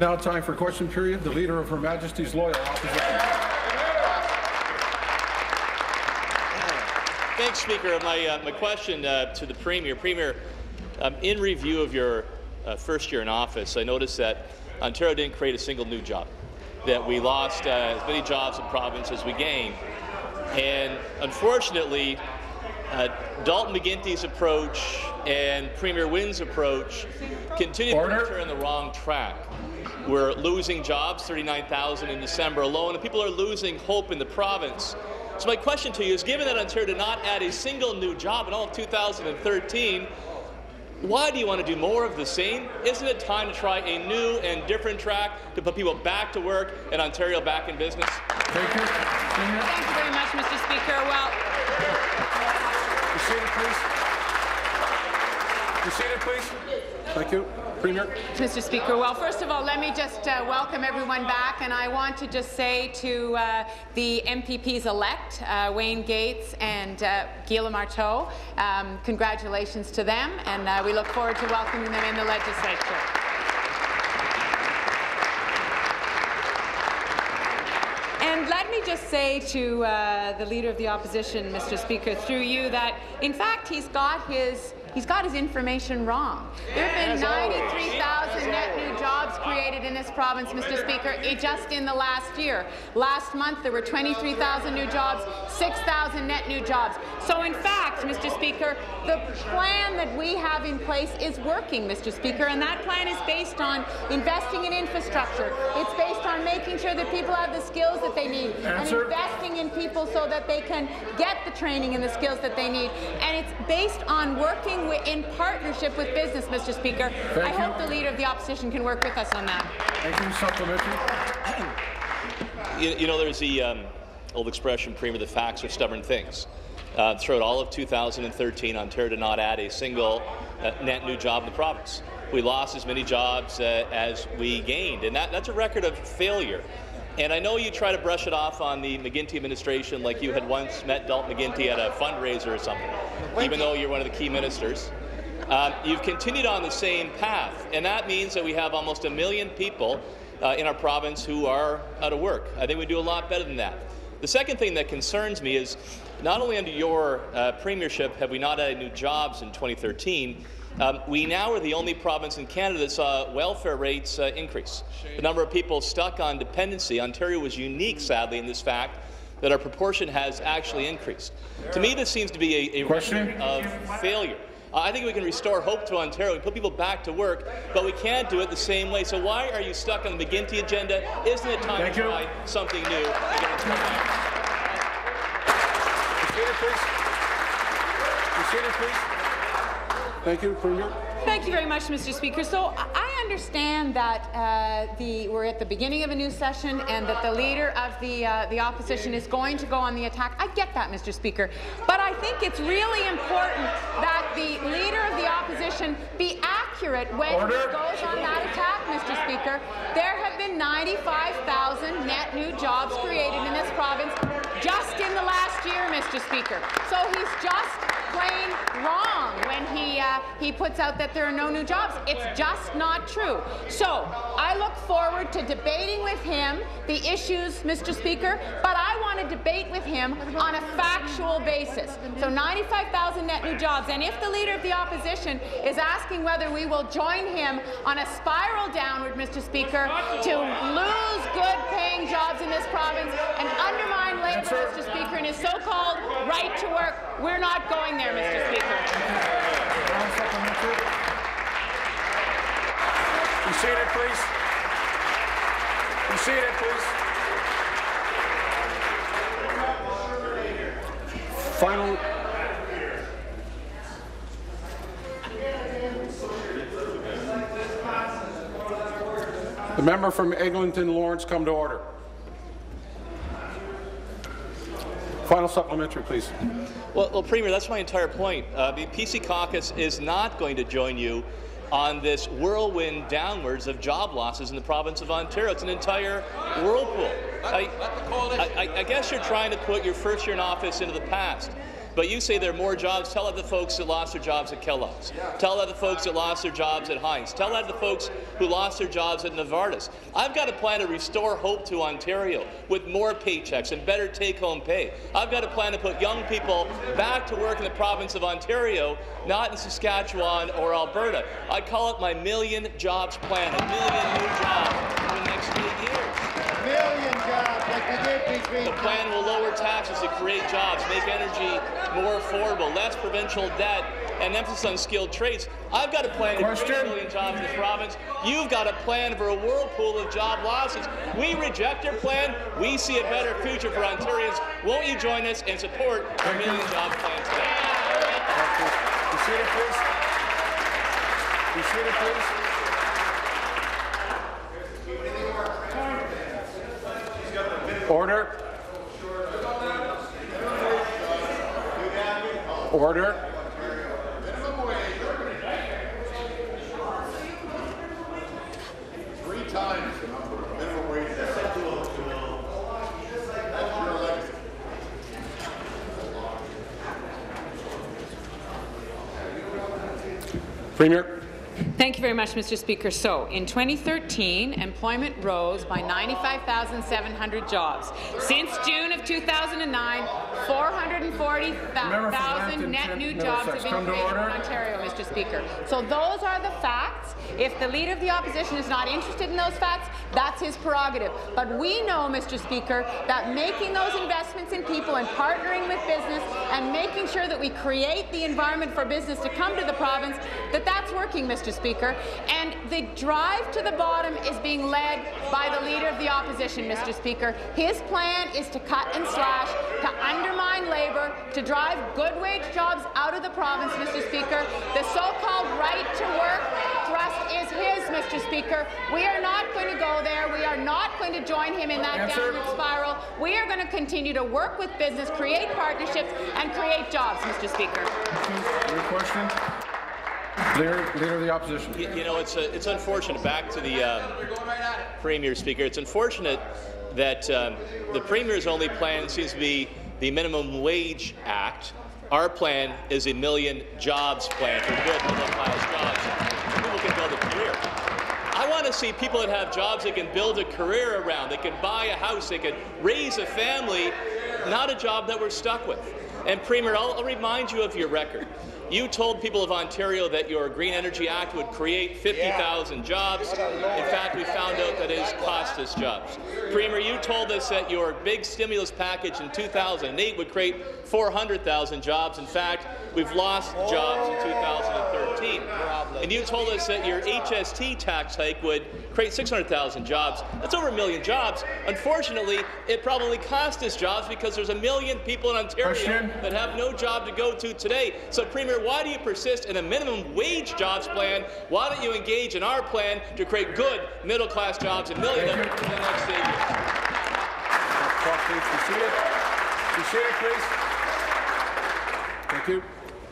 Now time for question period. The Leader of Her Majesty's Loyal Opposition. Thanks, Speaker. My, uh, my question uh, to the Premier. Premier, um, in review of your uh, first year in office, I noticed that Ontario didn't create a single new job, that we lost uh, as many jobs in province as we gained. And unfortunately, uh, Dalton McGuinty's approach and Premier Wynne's approach continue Order. to turn the wrong track. We're losing jobs, 39,000 in December alone, and people are losing hope in the province. So my question to you is, given that Ontario did not add a single new job in all of 2013, why do you want to do more of the same? Isn't it time to try a new and different track to put people back to work and Ontario back in business? Thank you. Thank you very much, Mr. Speaker. Well, be seated, please. Be seated, please. Thank you. Premier. Mr. Speaker, well, first of all, let me just uh, welcome everyone back, and I want to just say to uh, the MPPs-elect, uh, Wayne Gates and uh, Gila Martow, um, congratulations to them, and uh, we look forward to welcoming them in the legislature. And let me just say to uh, the Leader of the Opposition, Mr. Speaker, through you, that in fact he's got his He's got his information wrong. There have been 93,000 net new jobs created in this province, Mr. Speaker, eh, just in the last year. Last month, there were 23,000 new jobs, 6,000 net new jobs. So, in fact, Mr. Speaker, the plan that we have in place is working, Mr. Speaker, and that plan is based on investing in infrastructure. It's based on making sure that people have the skills that they need Answer. and investing in people so that they can get the training and the skills that they need. And it's based on working working in partnership with business, Mr. Speaker. Thank I you. hope the Leader of the Opposition can work with us on that. Thank you. Supplementary. You, you know, there's the um, old expression, Premier, the facts are stubborn things. Uh, throughout all of 2013, Ontario did not add a single uh, net new job in the province. We lost as many jobs uh, as we gained, and that, that's a record of failure. And I know you try to brush it off on the McGuinty administration like you had once met Dalton McGuinty at a fundraiser or something, even though you're one of the key ministers. Um, you've continued on the same path, and that means that we have almost a million people uh, in our province who are out of work. I think we do a lot better than that. The second thing that concerns me is not only under your uh, premiership have we not added new jobs in 2013, um, we now are the only province in Canada that saw welfare rates uh, increase. The number of people stuck on dependency, Ontario was unique, sadly, in this fact that our proportion has actually increased. To me, this seems to be a, a record of failure. I think we can restore hope to Ontario and put people back to work, but we can't do it the same way. So why are you stuck on the McGuinty agenda? Isn't it time Thank to you. try something new? Seated, please. Be please. Thank you, Premier. Thank you very much, Mr. Speaker. So I understand that uh, the, we're at the beginning of a new session and that the leader of the, uh, the opposition is going to go on the attack. I get that, Mr. Speaker. But I think it's really important that the leader of the opposition be accurate when Order. he goes on that attack, Mr. Speaker. There have been 95,000 net new jobs created in this province just in the last year, Mr. Speaker. So he's just plain wrong when he, uh, he puts out that there are no new jobs. It's just not true. So I look forward to debating with him the issues, Mr. Speaker, but I want to debate with him on a factual basis. So 95,000 net new jobs, and if the Leader of the Opposition is asking whether we will join him on a spiral downward, Mr. Speaker, to lose good-paying jobs in this province and undermine Labour, Mr. Speaker, and his so-called right to work, we're not going there, Mr. Speaker. Be seated, please. Be seated, please. Final. The member from Eglinton Lawrence come to order. Final supplementary, please. Well, well, Premier, that's my entire point. Uh, the PC caucus is not going to join you on this whirlwind downwards of job losses in the province of Ontario. It's an entire whirlpool. I, I, I, I guess you're trying to put your first year in office into the past. But you say there are more jobs. Tell the folks that lost their jobs at Kellogg's. Tell the folks that lost their jobs at Heinz. Tell that the folks who lost their jobs at Novartis. I've got a plan to restore hope to Ontario with more paychecks and better take-home pay. I've got a plan to put young people back to work in the province of Ontario, not in Saskatchewan or Alberta. I call it my million jobs plan, a million new jobs in the next eight years. Million jobs The plan will lower taxes to create jobs, make energy more affordable, less provincial debt, and emphasis on skilled trades. I've got a plan to create a million jobs in this province. You've got a plan for a whirlpool of job losses. We reject your plan. We see a better future for Ontarians. Won't you join us and support our million job plan today? Be seated, please. Be seated, please. Order. Order. Three times the number of minimum wage. That's your legacy. Premier. Thank you very much, Mr. Speaker. So, in 2013, employment rose by 95,700 jobs. Since June of 2009, 440,000 net new jobs have been created in. Ontario, Mr. Speaker. So those are the facts. If the Leader of the Opposition is not interested in those facts, that's his prerogative. But we know, Mr. Speaker, that making those investments in people and partnering with business and making sure that we create the environment for business to come to the province, that that's working, Mr. Speaker. And the drive to the bottom is being led by the Leader of the Opposition, Mr. Speaker. His plan is to cut and slash, to undermine labour, to drive good wage jobs out of the province, Mr. Speaker. The so-called right to work thrust is his, Mr. Speaker. We are not going to go there. We are not going to join him in that Answer. downward spiral. We are going to continue to work with business, create partnerships, and create jobs, Mr. Speaker. Your question. Leader, Leader of the Opposition. You, you know, it's uh it's unfortunate. Back to the um, Premier Speaker. It's unfortunate that um, the Premier's only plan seems to be the Minimum Wage Act. Our plan is a million jobs plan for good middle class jobs. People can build a career. I want to see people that have jobs they can build a career around. They can buy a house. They can raise a family. Not a job that we're stuck with. And Premier, I'll, I'll remind you of your record. You told people of Ontario that your Green Energy Act would create 50,000 jobs. In fact, we found out that it has cost us jobs. Premier, you told us that your big stimulus package in 2008 would create 400,000 jobs. In fact, we've lost jobs in 2013. And you told us that your HST tax hike would create 600,000 jobs. That's over a million jobs. Unfortunately, it probably cost us jobs because there's a million people in Ontario Question. that have no job to go to today. So, Premier, why do you persist in a minimum wage jobs plan? Why don't you engage in our plan to create good middle-class jobs, and million of them Thank in the next eight years? Please. Be seated. Be seated, please. Thank you.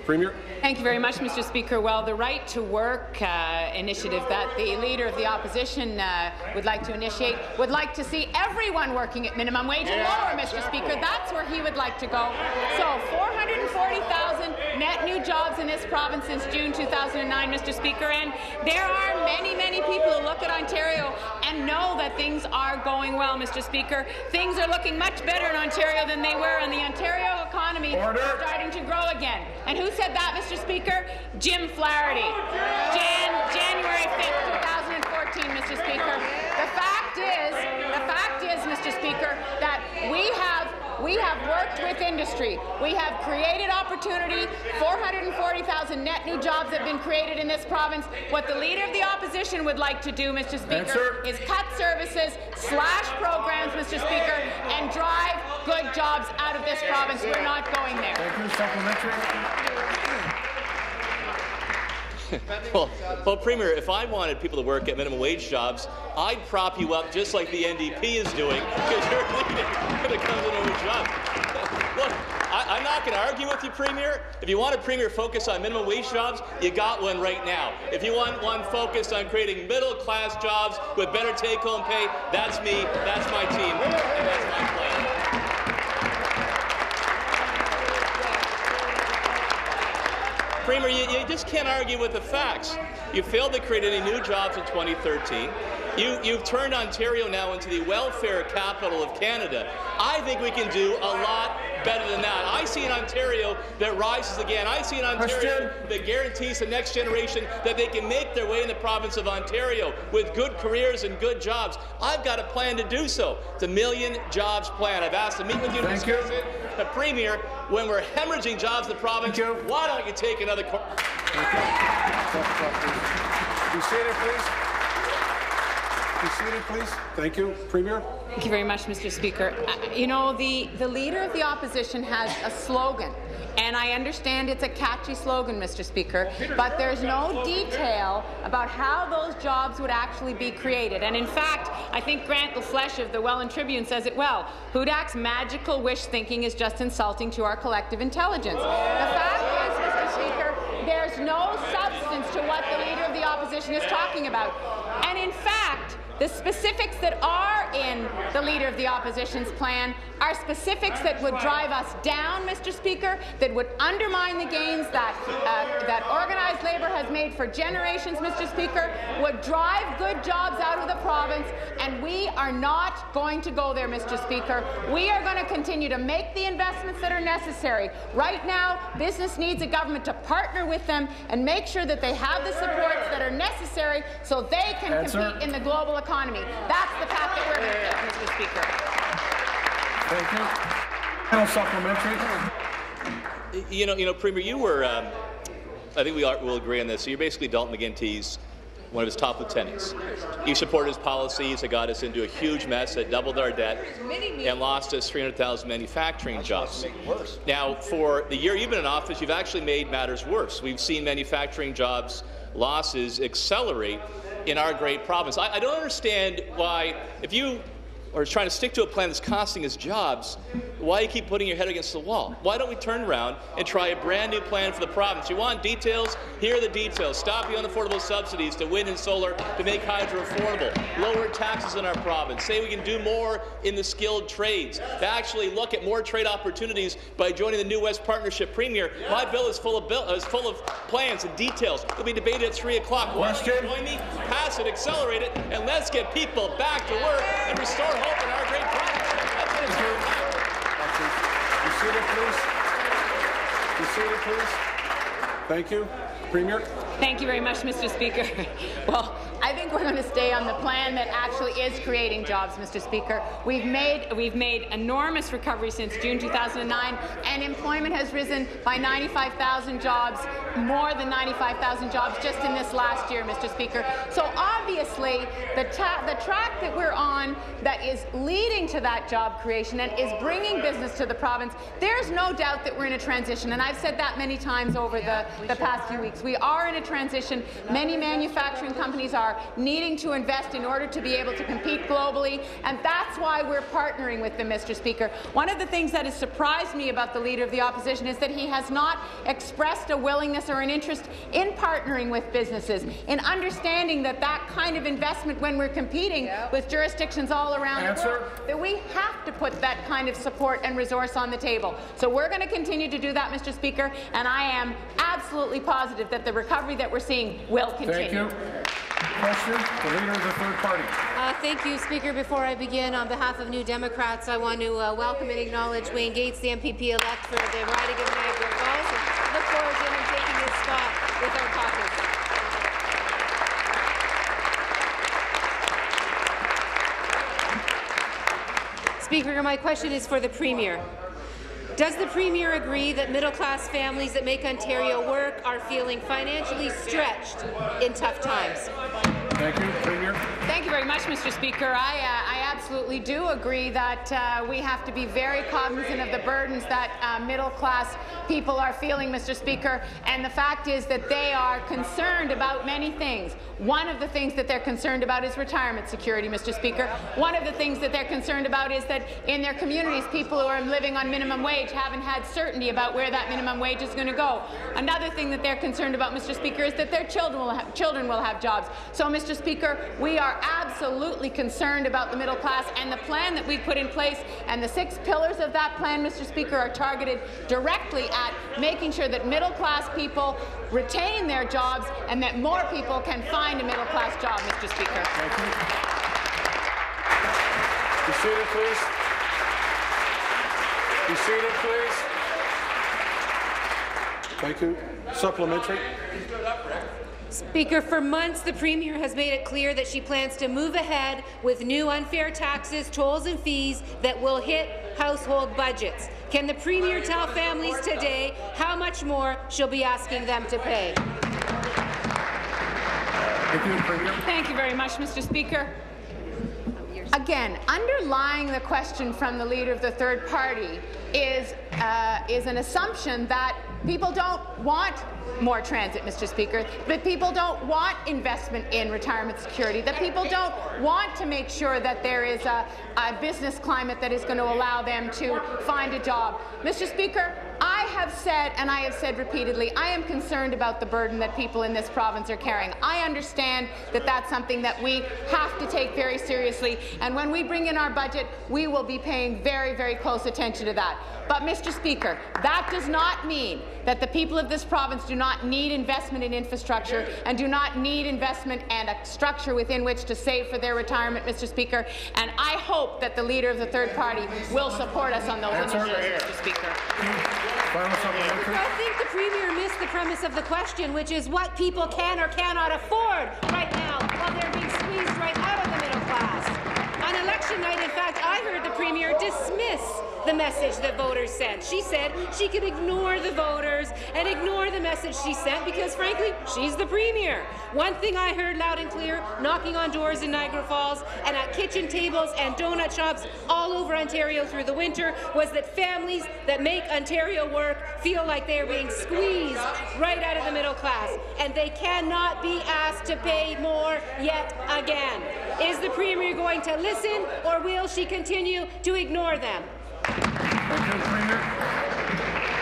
Premier. Thank you very much, Mr. Speaker. Well, the right to work uh, initiative that the Leader of the Opposition uh, would like to initiate would like to see everyone working at minimum wage and lower, Mr. Speaker. That's where he would like to go. So 440,000 net new jobs in this province since June 2009, Mr. Speaker. And there are many, many people who look at Ontario and know that things are going well, Mr. Speaker. Things are looking much better in Ontario than they were, and the Ontario economy Order. is starting to grow again. And who said that, Mr. Speaker? Jim Flaherty. Jan January 5th, 2014, Mr. Speaker. The fact is, the fact is, Mr. Speaker, that we have we have worked with industry. We have created opportunity. 440,000 net new jobs have been created in this province. What the Leader of the Opposition would like to do, Mr. Speaker, Answer. is cut services, slash programs, Mr. Speaker, and drive good jobs out of this province. We're not going there. Thank you. Supplementary. Well, well, Premier, if I wanted people to work at minimum wage jobs, I'd prop you up just like the NDP is doing because you're leading when it comes to minimum jobs. Look, I, I'm not going to argue with you, Premier. If you want a Premier focus on minimum wage jobs, you got one right now. If you want one focused on creating middle-class jobs with better take-home pay, that's me, that's my team, and that's my plan. Premier, you, you just can't argue with the facts. You failed to create any new jobs in 2013. You, you've turned Ontario now into the welfare capital of Canada. I think we can do a lot better than that. I see an Ontario that rises again. I see an Ontario that guarantees the next generation that they can make their way in the province of Ontario with good careers and good jobs. I've got a plan to do so. It's a million jobs plan. I've asked to meet with you to discuss it. The Premier, when we're hemorrhaging jobs in the province, why don't you take another... Be seated, please. Be seated, please. Thank you, Premier. Thank you very much, Mr. Speaker. Uh, you know, the, the Leader of the Opposition has a slogan, and I understand it's a catchy slogan, Mr. Speaker, but there's no detail about how those jobs would actually be created. And in fact, I think Grant LaFleche of the Welland Tribune says it well. Hudak's magical wish thinking is just insulting to our collective intelligence. The fact is, Mr. Speaker, there's no substance to what the Leader of the Opposition is talking about. And in fact, the specifics that are in the Leader of the Opposition's plan are specifics that would drive us down, Mr. Speaker, that would undermine the gains that, uh, that organized labour has made for generations, Mr. Speaker, would drive good jobs out of the province, and we are not going to go there, Mr. Speaker. We are going to continue to make the investments that are necessary. Right now, business needs a government to partner with them and make sure that they have the supports that are necessary so they can Answer. compete in the global economy. That's the path that we're going to take, Mr. Speaker. Thank you. Final supplementary. You know, you know, Premier, you were. Um, I think we are, will agree on this. So you're basically Dalton McGuinty's one of his top lieutenants. You supported his policies that got us into a huge mess that doubled our debt and lost us 300,000 manufacturing jobs. Now, for the year you've been in office, you've actually made matters worse. We've seen manufacturing jobs losses accelerate in our great province. I, I don't understand why, if you are trying to stick to a plan that's costing us jobs, why do you keep putting your head against the wall? Why don't we turn around and try a brand new plan for the province? You want details? Here are the details. Stop the unaffordable subsidies to wind and solar to make hydro affordable. Lower taxes in our province. Say we can do more in the skilled trades. To actually look at more trade opportunities by joining the New West Partnership. Premier, my bill is full of bill is full of plans and details. It'll be debated at 3 o'clock. Why don't you join me? Pass it, accelerate it, and let's get people back to work and restore hope in our great province. That's what it's all about. Be seated, please. Be seated, please. Thank you, Premier. Thank you very much, Mr. Speaker. well, I think we're going to stay on the plan that actually is creating jobs, Mr. Speaker. We've made we've made enormous recovery since June 2009, and employment has risen by 95,000 jobs, more than 95,000 jobs just in this last year, Mr. Speaker. So obviously, the the track that we're on that is leading to that job creation and is bringing business to the province. There's no doubt that we're in a transition, and I've said that many times over the, the past few weeks. We are in a transition. Many manufacturing companies are needing to invest in order to be able to compete globally, and that's why we're partnering with them, Mr. Speaker. One of the things that has surprised me about the Leader of the Opposition is that he has not expressed a willingness or an interest in partnering with businesses, in understanding that that kind of investment when we're competing with jurisdictions all around the world, that we have to put that kind of support and resource on the table. So we're going to continue to do that, Mr. Speaker, and I am absolutely positive that the recovery that we're seeing will continue. Thank you. Question, the leader of the third party. Uh, thank you, Speaker. Before I begin, on behalf of New Democrats, I want to uh, welcome and acknowledge Wayne Gates, the MPP-elect for the riding of Niagara Falls, and look forward to him taking his spot with our caucus. Speaker, my question is for the Premier. Does the Premier agree that middle-class families that make Ontario work are feeling financially stretched in tough times? Thank you, Premier. Thank you very much, Mr. Speaker. I, uh, I absolutely do agree that uh, we have to be very cognizant of the burdens that uh, middle-class people are feeling, Mr. Speaker. And the fact is that they are concerned about many things. One of the things that they're concerned about is retirement security, Mr. Speaker. One of the things that they're concerned about is that in their communities, people who are living on minimum wage haven't had certainty about where that minimum wage is going to go. Another thing that they're concerned about, Mr. Speaker, is that their children will have, children will have jobs. So, Mr. Speaker, we are absolutely concerned about the middle class, and the plan that we put in place and the six pillars of that plan, Mr. Speaker, are targeted directly at making sure that middle class people retain their jobs and that more people can find a middle class job, Mr. Speaker. Be seated, please. Be seated, please. Thank you. Supplementary. Speaker, for months the Premier has made it clear that she plans to move ahead with new unfair taxes, tolls and fees that will hit household budgets. Can the Premier tell families today how much more she'll be asking them to pay? Thank you, Premier. Thank you very much, Mr. Speaker. Again, underlying the question from the leader of the third party is, uh, is an assumption that people don't want more transit, Mr. Speaker, that people don't want investment in retirement security, that people don't want to make sure that there is a, a business climate that is going to allow them to find a job. Mr. Speaker, I have said, and I have said repeatedly, I am concerned about the burden that people in this province are carrying. I understand that that's something that we have to take very seriously, and when we bring in our budget, we will be paying very, very close attention to that. But, Mr. Speaker, that does not mean that the people of this province do not need investment in infrastructure and do not need investment and a structure within which to save for their retirement, Mr. Speaker. And I hope that the leader of the third party will support us on those Answer. initiatives, Mr. Speaker. I think the Premier missed the premise of the question, which is what people can or cannot afford right now while they're being squeezed right out of the middle class. On election night, in fact, I heard the Premier dismiss the message that voters sent. She said she could ignore the voters and ignore the message she sent because, frankly, she's the Premier. One thing I heard loud and clear, knocking on doors in Niagara Falls and at kitchen tables and donut shops all over Ontario through the winter, was that families that make Ontario work feel like they're being squeezed right out of the middle class, and they cannot be asked to pay more yet again. Is the Premier going to listen, or will she continue to ignore them?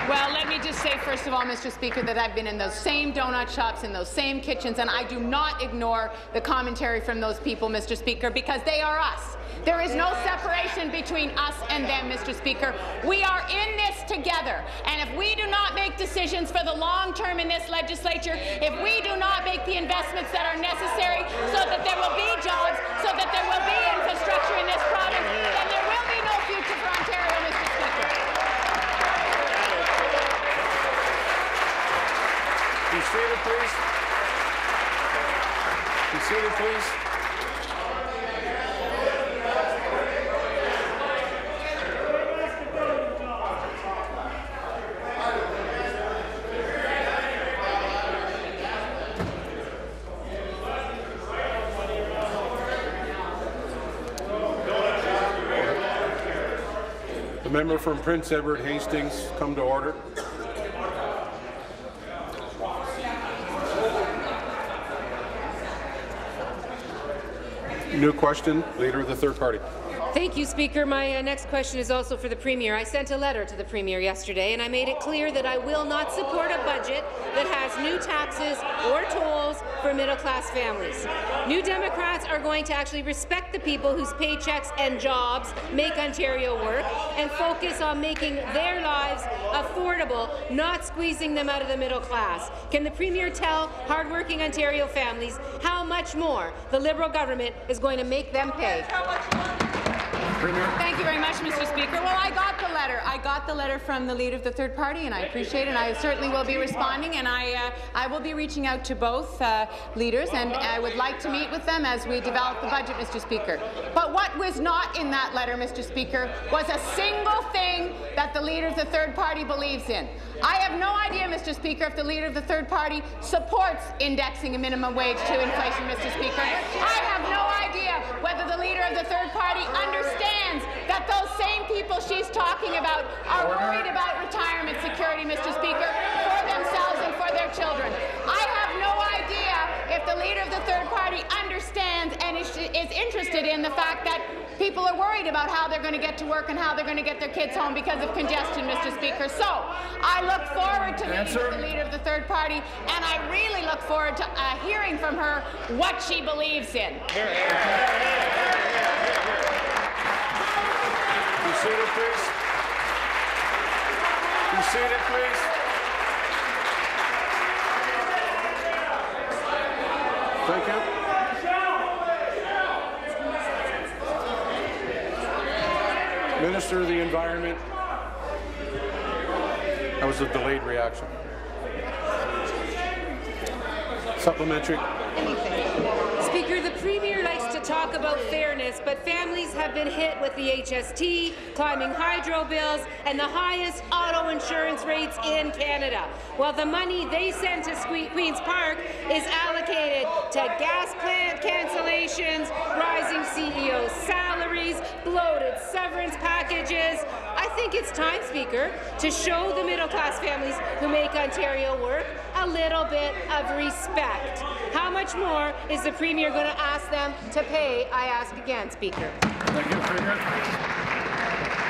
Well, let me just say, first of all, Mr. Speaker, that I've been in those same donut shops, in those same kitchens, and I do not ignore the commentary from those people, Mr. Speaker, because they are us. There is no separation between us and them, Mr. Speaker. We are in this together, and if we do not make decisions for the long term in this legislature, if we do not make the investments that are necessary so that there will be jobs, so that there will be infrastructure in this province, then there will be no future for Ontario, Mr. Speaker. Be seated, please. Be seated, please. The member from Prince Edward Hastings come to order. New question, Leader of the Third Party. Thank you, Speaker. My uh, next question is also for the Premier. I sent a letter to the Premier yesterday, and I made it clear that I will not support a budget that has new taxes or tolls for middle-class families. New Democrats are going to actually respect the people whose paychecks and jobs make Ontario work and focus on making their lives affordable, not squeezing them out of the middle class. Can the Premier tell hardworking Ontario families how much more the Liberal government is going to make them pay? Premier. Thank you very much, Mr. Speaker. Well, I got the letter. I got the letter from the leader of the third party, and I appreciate it. And I certainly will be responding, and I, uh, I will be reaching out to both uh, leaders, and I would like to meet with them as we develop the budget, Mr. Speaker. But what was not in that letter, Mr. Speaker, was a single thing that the leader of the third party believes in. I have no idea, Mr. Speaker, if the leader of the third party supports indexing a minimum wage to inflation, Mr. Speaker. I have no idea whether the leader of the third party understands that those same people she's talking about are worried about retirement security, Mr. Speaker, for themselves and for their children. I have no idea if the leader of the third party understands and is, is interested in the fact that people are worried about how they're going to get to work and how they're going to get their kids home because of congestion, Mr. Speaker. So I look forward to meeting with the leader of the third party, and I really look forward to uh, hearing from her what she believes in. Be seated, please. Be seated, please. Thank you. Minister of the Environment. That was a delayed reaction. Supplementary. Speaker, the Premier likes to talk about fairness, but families have been hit with the HST, climbing hydro bills, and the highest auto insurance rates in Canada. While the money they send to Queen's Park is allocated to gas plant cancellations, rising CEO salaries, bloated severance packages. I think it's time, Speaker, to show the middle-class families who make Ontario work a little bit of respect. How much more is the Premier going to ask them to pay? I ask again, Speaker. Thank you, Premier.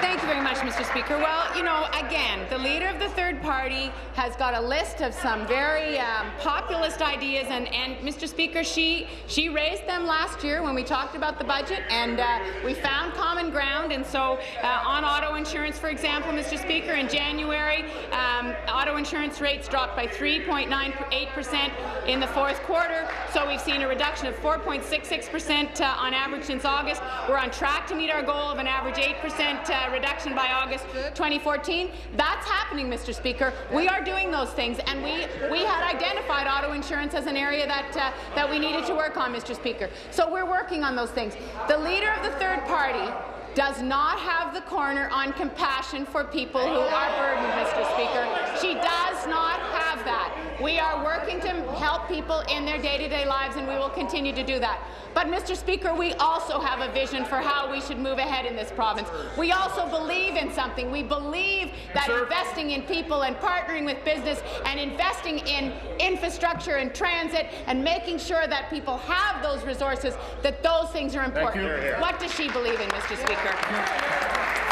Thank you very much, Mr. Speaker. Well, you know, again, the leader of the third party has got a list of some very um, populist ideas, and, and Mr. Speaker, she she raised them last year when we talked about the budget, and uh, we found common ground. And so, uh, on auto insurance, for example, Mr. Speaker, in January, um, auto insurance rates dropped by 3.98 percent in the fourth quarter. So we've seen a reduction of 4.66 percent uh, on average since August. We're on track to meet our goal of an average 8 percent uh, reduction by August 2014. That's happening, Mr. Speaker. We are doing those things, and we we had identified auto insurance as an area that uh, that we needed to work on, Mr. Speaker. So we're working on those things. The leader of the third party does not have the corner on compassion for people who are burdened, Mr. Speaker. She does not have that. We are working to help people in their day-to-day lives, and we will continue to do that. But, Mr. Speaker, we also have a vision for how we should move ahead in this province. We also believe in something. We believe that sir. investing in people and partnering with business and investing in infrastructure and transit and making sure that people have those resources, that those things are important. you. Hear, hear. What does she believe in, Mr. Speaker?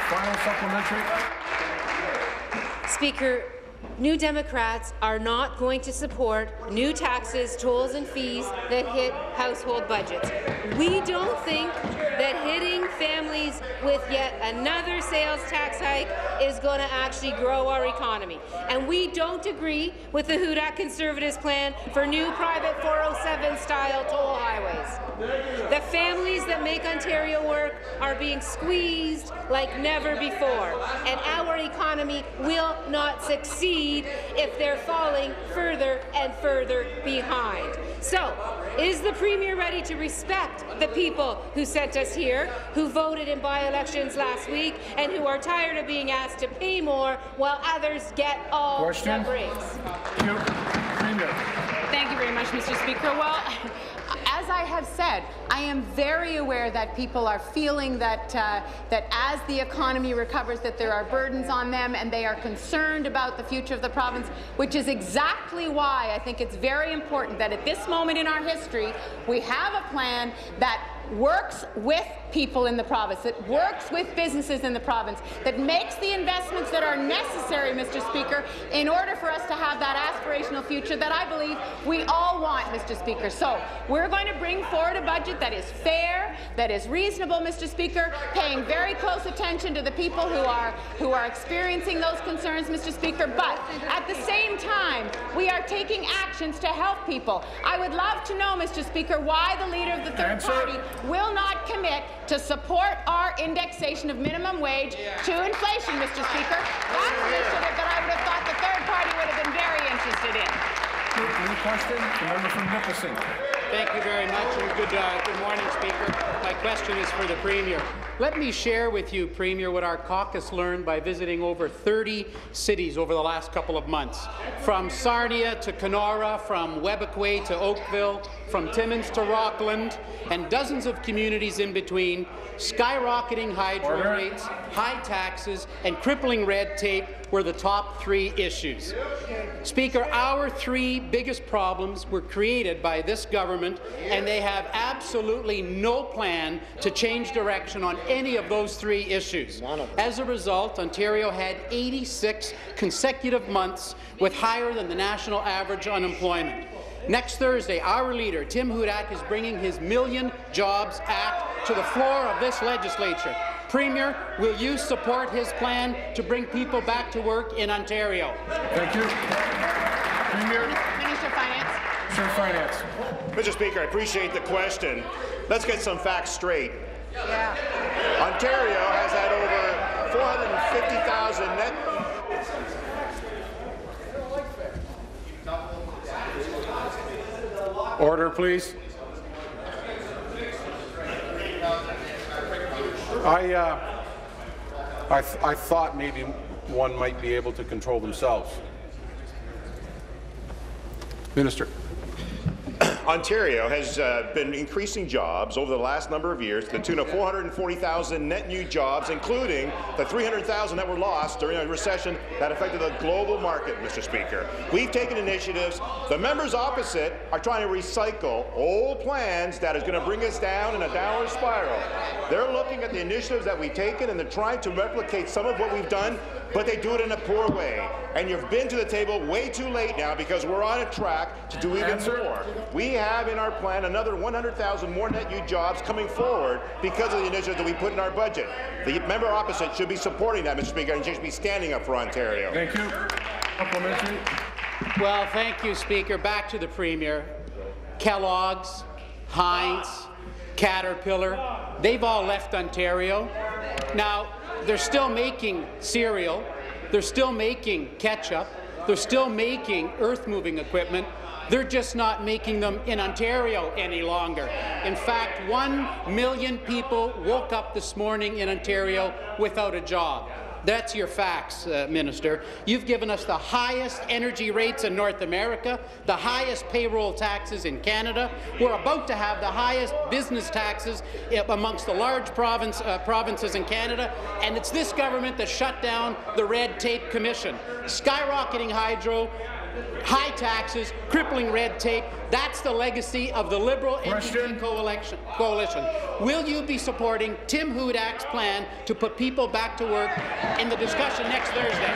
Final supplementary. Speaker, New Democrats are not going to support new taxes, tolls and fees that hit household budgets. We don't think that hitting families with yet another sales tax hike is going to actually grow our economy. And we don't agree with the Hudak Conservatives' plan for new private 407-style toll highways. The families that make Ontario work are being squeezed like never before, and our economy will not succeed if they're falling further and further behind. So, is the Premier ready to respect the people who sent us here, who voted in by-elections last week, and who are tired of being asked to pay more while others get all Question? the breaks? Thank you. Thank you very much, Mr. Speaker. Well, have said, I am very aware that people are feeling that uh, that as the economy recovers, that there are burdens on them, and they are concerned about the future of the province. Which is exactly why I think it's very important that at this moment in our history, we have a plan that works with people in the province, that works with businesses in the province, that makes the investments that are necessary, Mr. Speaker, in order for us to have that aspirational future that I believe we all want, Mr. Speaker. So we're going to bring forward a budget that is fair, that is reasonable, Mr. Speaker, paying very close attention to the people who are who are experiencing those concerns, Mr. Speaker. But at the same time, we are taking actions to help people. I would love to know, Mr. Speaker, why the leader of the third Answer. party will not commit to support our indexation of minimum wage to inflation, Mr. Speaker. That's an initiative that I would have thought the third party would have been very interested in. Any question? The member from Nipissing. Thank you very much, and good, uh, good morning, Speaker. My question is for the Premier. Let me share with you, Premier, what our caucus learned by visiting over 30 cities over the last couple of months. From Sarnia to Kenora, from Webequie to Oakville, from Timmins to Rockland, and dozens of communities in between, skyrocketing hydro Order. rates, high taxes, and crippling red tape were the top three issues. Speaker, our three biggest problems were created by this government, and they have absolutely no plan to change direction on any of those three issues. As a result, Ontario had 86 consecutive months with higher than the national average unemployment. Next Thursday, our leader, Tim Hudak, is bringing his Million Jobs Act to the floor of this legislature. Premier, will you support his plan to bring people back to work in Ontario? Thank you. Premier, Minister of Finance. Minister of Finance. Mr. Speaker, I appreciate the question. Let's get some facts straight. Yeah. Ontario has had over 450,000 net. Order, please. I, uh, I, th- I thought maybe one might be able to control themselves. Minister. Ontario has uh, been increasing jobs over the last number of years to the tune of 440,000 net new jobs, including the 300,000 that were lost during a recession that affected the global market, Mr. Speaker. We've taken initiatives. The members opposite are trying to recycle old plans that is going to bring us down in a downward spiral. They're looking at the initiatives that we've taken and they're trying to replicate some of what we've done, but they do it in a poor way. And you've been to the table way too late now because we're on a track to do even more. We have in our plan another 100,000 more net new jobs coming forward because of the initiatives that we put in our budget. The member opposite should be supporting that, Mr. Speaker, and should be standing up for Ontario. Thank you. Supplementary. Well, thank you, Speaker. Back to the Premier. Kellogg's, Heinz, Caterpillar, they've all left Ontario. Now, they're still making cereal, they're still making ketchup, they're still making earth-moving equipment. They're just not making them in Ontario any longer. In fact, one million people woke up this morning in Ontario without a job. That's your facts, uh, Minister. You've given us the highest energy rates in North America, the highest payroll taxes in Canada. We're about to have the highest business taxes uh, amongst the large province, uh, provinces in Canada, and it's this government that shut down the Red Tape Commission. Skyrocketing hydro, high taxes, crippling red tape. That's the legacy of the Liberal Question. NDP coalition. coalition. Will you be supporting Tim Hudak's plan to put people back to work in the discussion next Thursday?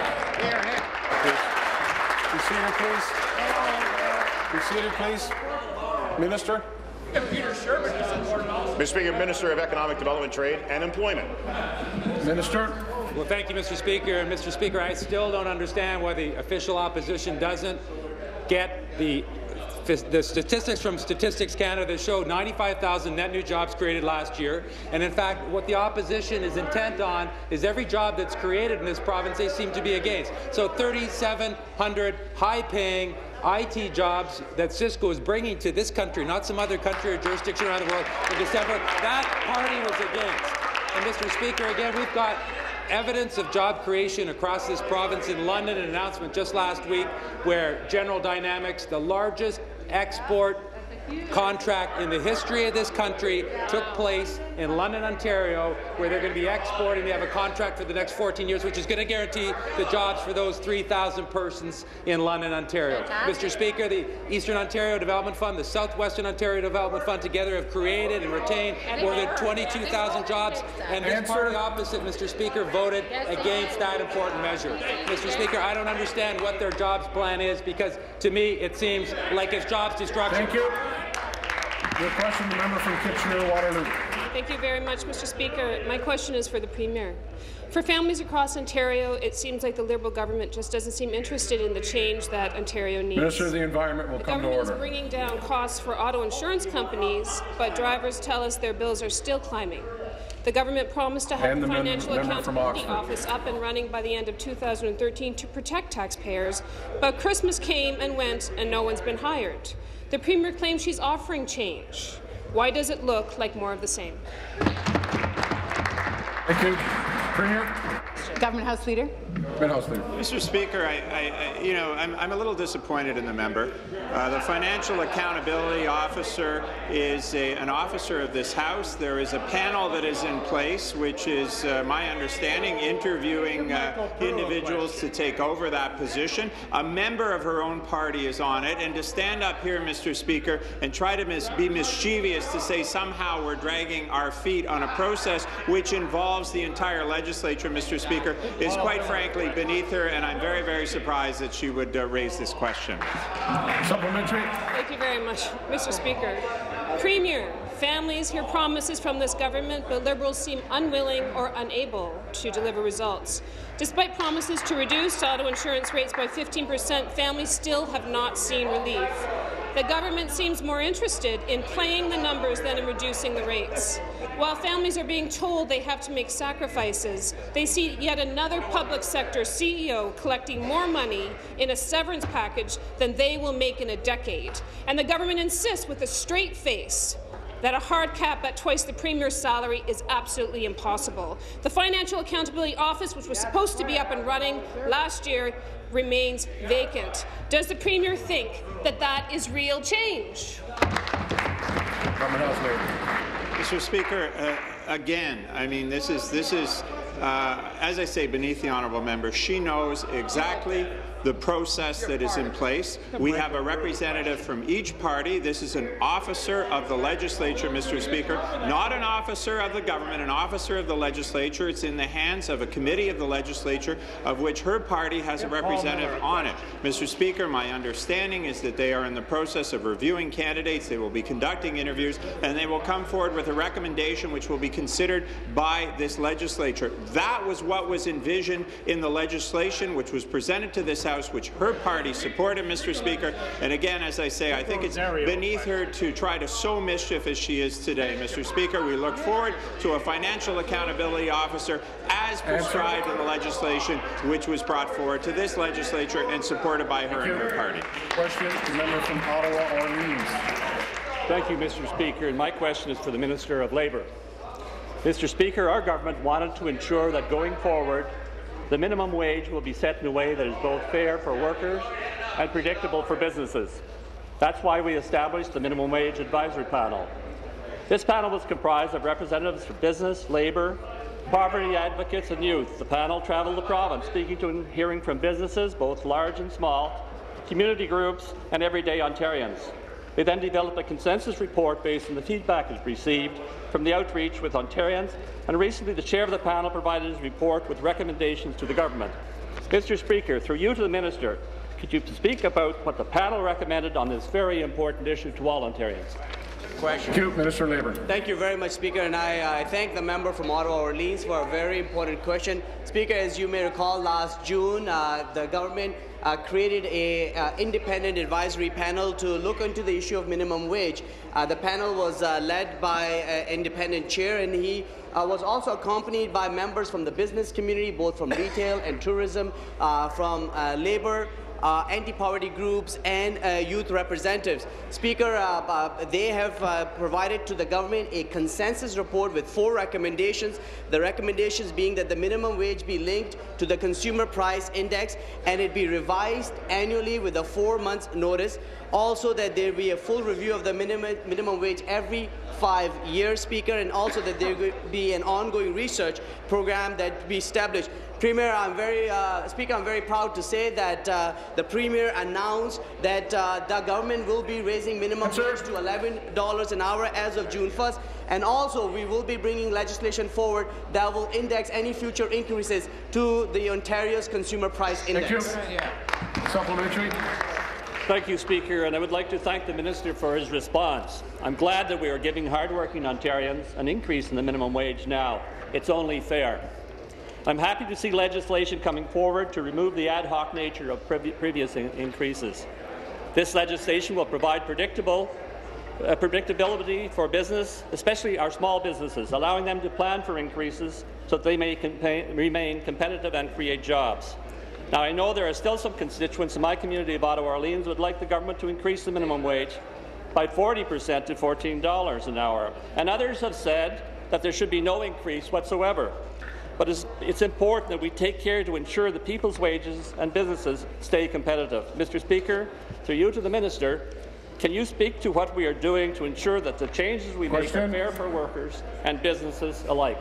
Be seated, please. Be seated, please. Minister. Mr. Speaker, Minister of Economic Development, Trade and Employment. Minister. Well, thank you, Mr. Speaker. And Mr. Speaker, I still don't understand why the official opposition doesn't get the the statistics from Statistics Canada that show 95,000 net new jobs created last year. And in fact, what the opposition is intent on is every job that's created in this province, they seem to be against. So 3,700 high-paying IT jobs that Cisco is bringing to this country, not some other country or jurisdiction around the world, in December, that party was against. And Mr. Speaker, again, we've got evidence of job creation across this province in London, an announcement just last week where General Dynamics, the largest export contract in the history of this country took place in London, Ontario, where they're going to be exporting. They have a contract for the next 14 years, which is going to guarantee the jobs for those 3,000 persons in London, Ontario. Mr. Speaker, the Eastern Ontario Development Fund, the Southwestern Ontario Development Fund together have created and retained more than 22,000 jobs, and this Answer. party opposite, Mr. Speaker, voted against that important measure. Mr. Speaker, I don't understand what their jobs plan is because to me it seems like it's jobs destruction. Thank you. Your question, the member from Kitchener-Waterloo. Thank you very much, Mr. Speaker. My question is for the Premier. For families across Ontario, it seems like the Liberal government just doesn't seem interested in the change that Ontario needs. Minister of the Environment will the come to order. The government is bringing down costs for auto insurance companies, but drivers tell us their bills are still climbing. The government promised to have the Financial Accountability Office up and running by the end of 2013 to protect taxpayers, but Christmas came and went and no one's been hired. The Premier claims she's offering change. Why does it look like more of the same? Thank you. Premier? Government House Leader. Government House Leader. Mr. Speaker, I, I, I, you know, I'm, I'm a little disappointed in the member. Uh, the Financial Accountability Officer is a, an officer of this House. There is a panel that is in place, which is, uh, my understanding, interviewing uh, individuals to take over that position. A member of her own party is on it, and to stand up here, Mr. Speaker, and try to mis be mischievous to say somehow we're dragging our feet on a process which involves the entire legislature, Mr. Speaker, is quite frankly beneath her, and I'm very, very surprised that she would uh, raise this question. Supplementary. Thank you very much, Mr. Speaker. Premier, families hear promises from this government, but Liberals seem unwilling or unable to deliver results. Despite promises to reduce auto insurance rates by 15 percent, families still have not seen relief. The government seems more interested in playing the numbers than in reducing the rates. While families are being told they have to make sacrifices, they see yet another public sector CEO collecting more money in a severance package than they will make in a decade. And the government insists with a straight face that a hard cap at twice the Premier's salary is absolutely impossible. The Financial Accountability Office, which was supposed to be up and running last year, remains vacant. Does the Premier think that that is real change? Mr. Speaker, uh, again, I mean, this is this is, uh, as I say, beneath the honourable member. She knows exactly the process that is in place. We have a representative from each party. This is an officer of the legislature, Mr. Speaker, not an officer of the government, an officer of the legislature. It's in the hands of a committee of the legislature of which her party has a representative on it. Mr. Speaker, my understanding is that they are in the process of reviewing candidates. They will be conducting interviews, and they will come forward with a recommendation which will be considered by this legislature. That was what was envisioned in the legislation which was presented to this House, which her party supported, Mr. Speaker. And again, as I say, I think it's beneath her to try to sow mischief as she is today, Mr. Speaker. We look forward to a financial accountability officer as prescribed in the legislation which was brought forward to this legislature and supported by her and her party. Question, the member from Ottawa Orleans. Thank you, Mr. Speaker. And my question is for the Minister of Labour. Mr. Speaker, our government wanted to ensure that going forward, the minimum wage will be set in a way that is both fair for workers and predictable for businesses. That's why we established the Minimum Wage Advisory Panel. This panel was comprised of representatives from business, labour, poverty advocates and youth. The panel travelled the province, speaking to and hearing from businesses, both large and small, community groups, and everyday Ontarians. They then developed a consensus report based on the feedback it received from the outreach with Ontarians, and recently the chair of the panel provided his report with recommendations to the government. Mr. Speaker, through you to the minister, could you speak about what the panel recommended on this very important issue to all Ontarians? Question. Thank you, Minister of Labour. Thank you very much, Speaker, and I, I thank the member from Ottawa Orleans for a very important question. Speaker, as you may recall, last June, uh, the government uh, created a uh, independent advisory panel to look into the issue of minimum wage. Uh, the panel was uh, led by an independent chair, and he uh, was also accompanied by members from the business community, both from retail and tourism, uh, from labour, uh, anti-poverty groups and uh, youth representatives. Speaker, uh, uh they have uh, provided to the government a consensus report with four recommendations. The recommendations being that the minimum wage be linked to the consumer price index and it be revised annually with a four months notice. Also that there be a full review of the minimum, minimum wage every five years, Speaker, and also that there be an ongoing research program that be established Premier, I'm very, uh, Speaker, I'm very proud to say that uh, the Premier announced that uh, the government will be raising minimum wage to $11 an hour as of June 1st, and also we will be bringing legislation forward that will index any future increases to the Ontario's consumer price index. Thank you. Supplementary. Thank you, Speaker, and I would like to thank the Minister for his response. I'm glad that we are giving hardworking Ontarians an increase in the minimum wage now. It's only fair. I'm happy to see legislation coming forward to remove the ad hoc nature of previ previous in increases. This legislation will provide predictable uh, predictability for business, especially our small businesses, allowing them to plan for increases so that they may remain competitive and create jobs. Now, I know there are still some constituents in my community of Ottawa Orleans would like the government to increase the minimum wage, by 40 percent to $14 an hour, and others have said that there should be no increase whatsoever. But it's, it's important that we take care to ensure that people's wages and businesses stay competitive. Mr. Speaker, through you to the minister, can you speak to what we are doing to ensure that the changes we Question. make are fair for workers and businesses alike?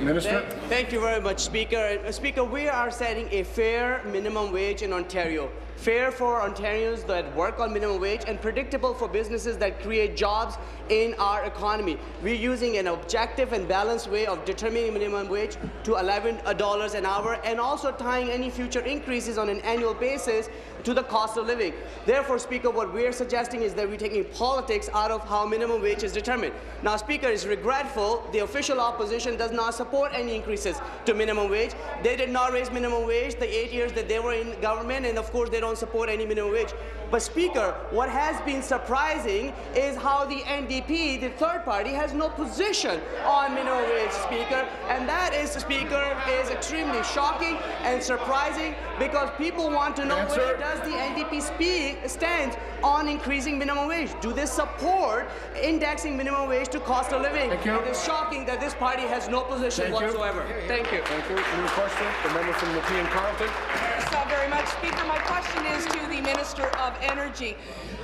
Minister. Thank, thank you very much, Speaker. Uh, Speaker, we are setting a fair minimum wage in Ontario. Fair for Ontarians that work on minimum wage and predictable for businesses that create jobs in our economy. We're using an objective and balanced way of determining minimum wage to $11 an hour and also tying any future increases on an annual basis to the cost of living. Therefore, Speaker, what we're suggesting is that we're taking politics out of how minimum wage is determined. Now, Speaker, it's regretful the official opposition does not support any increases to minimum wage. They did not raise minimum wage the eight years that they were in government, and of course, they don't support any minimum wage. But Speaker, what has been surprising is how the NDP, the third party, has no position on minimum wage, Speaker. And that is, Speaker, is extremely shocking and surprising because people want to know Answer. where does the NDP speak, stand on increasing minimum wage? Do they support indexing minimum wage to cost of living? Thank you. It is shocking that this party has no position Thank you. whatsoever. Thank you. Thank you. New question, the member from Nepean Carleton. Much, Speaker. My question is to the Minister of Energy.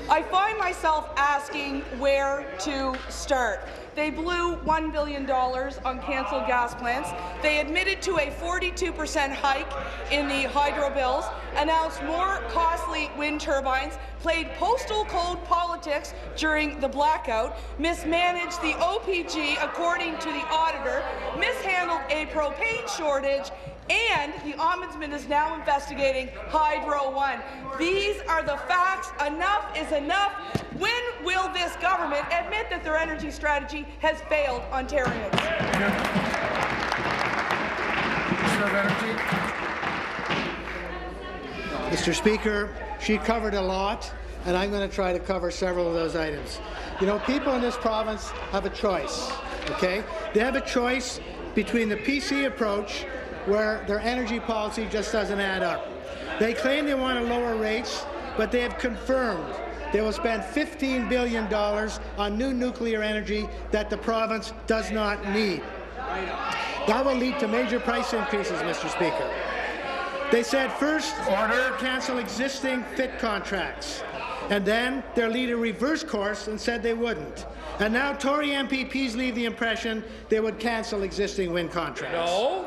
I find myself asking where to start. They blew $1 billion on cancelled gas plants. They admitted to a 42% hike in the hydro bills, announced more costly wind turbines, played postal code politics during the blackout, mismanaged the OPG according to the auditor, mishandled a propane shortage, and the Ombudsman is now investigating Hydro One. These are the facts. Enough is enough. When will this government admit that their energy strategy has failed Ontarians? Mr. Speaker, she covered a lot, and I'm going to try to cover several of those items. You know, people in this province have a choice, okay? They have a choice between the PC approach, where their energy policy just doesn't add up. They claim they want to lower rates, but they have confirmed they will spend $15 billion on new nuclear energy that the province does not need. That will lead to major price increases, Mr. Speaker. They said first, order cancel existing FIT contracts. And then their leader reversed course and said they wouldn't. And now Tory MPPs leave the impression they would cancel existing wind contracts. No.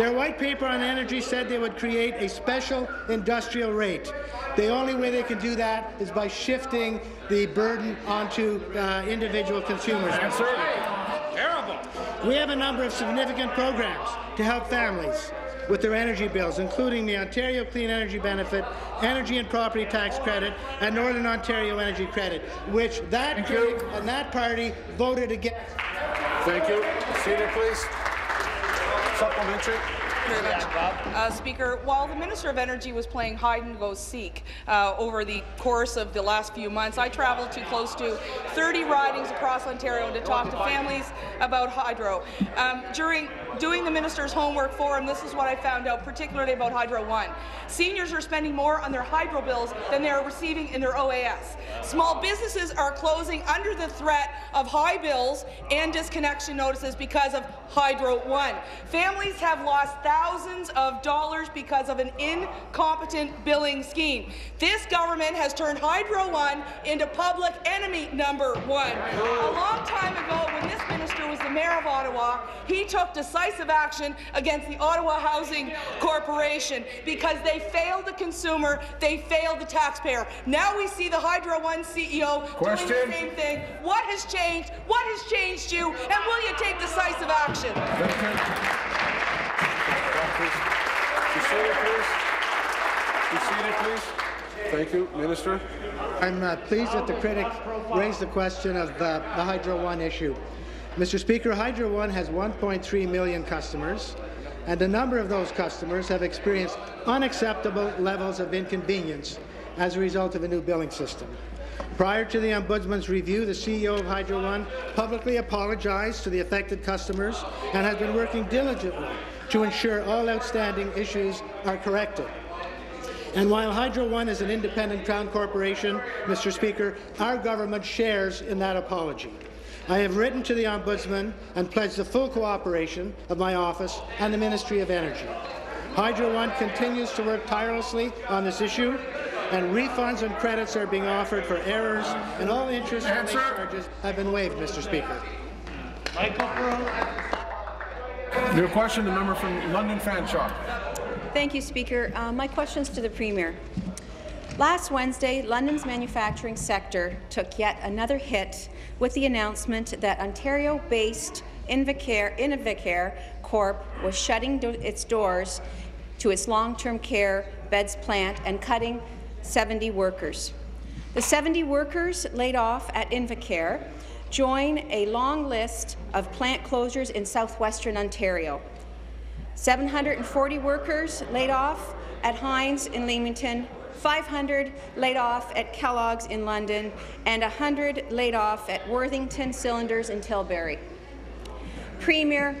Their white paper on energy said they would create a special industrial rate. The only way they can do that is by shifting the burden onto uh, individual consumers. Answer. Terrible. We have a number of significant programs to help families with their energy bills, including the Ontario Clean Energy Benefit, Energy and Property Tax Credit, and Northern Ontario Energy Credit, which that Thank and that party voted against. Thank you. Seated, please. Supplementary. Uh, Speaker, while the Minister of Energy was playing hide and go seek uh, over the course of the last few months, I travelled to close to 30 ridings across Ontario to talk to families about hydro. Um, during doing the minister's homework for him, this is what I found out, particularly about Hydro One. Seniors are spending more on their hydro bills than they are receiving in their OAS. Small businesses are closing under the threat of high bills and disconnection notices because of Hydro One. Families have lost thousands of dollars because of an incompetent billing scheme. This government has turned Hydro One into public enemy number one. A long time ago, when this minister was the mayor of Ottawa, he took decisive action against the Ottawa Housing Corporation because they failed the consumer, they failed the taxpayer. Now we see the Hydro One CEO Question. doing the same thing. What has changed? What has changed you? And will you take decisive action? Be seated, please. Be seated, please. Thank you, Minister. I'm uh, pleased that the critic raised the question of uh, the Hydro One issue. Mr. Speaker, Hydro One has 1.3 million customers, and a number of those customers have experienced unacceptable levels of inconvenience as a result of a new billing system. Prior to the Ombudsman's review, the CEO of Hydro One publicly apologized to the affected customers and has been working diligently to ensure all outstanding issues are corrected. And while Hydro One is an independent Crown corporation, Mr. Speaker, our government shares in that apology. I have written to the Ombudsman and pledged the full cooperation of my office and the Ministry of Energy. Hydro One continues to work tirelessly on this issue, and refunds and credits are being offered for errors, and all interest and late charges have been waived, Mr. Speaker. Michael New question, the member from London Fanshawe. Thank you, Speaker. Uh, my question is to the Premier. Last Wednesday, London's manufacturing sector took yet another hit with the announcement that Ontario-based Invacare, Corp was shutting do its doors to its long-term care beds plant and cutting 70 workers. The 70 workers laid off at Invacare join a long list of plant closures in southwestern Ontario. 740 workers laid off at Heinz in Leamington, 500 laid off at Kellogg's in London, and 100 laid off at Worthington Cylinders in Tilbury. Premier,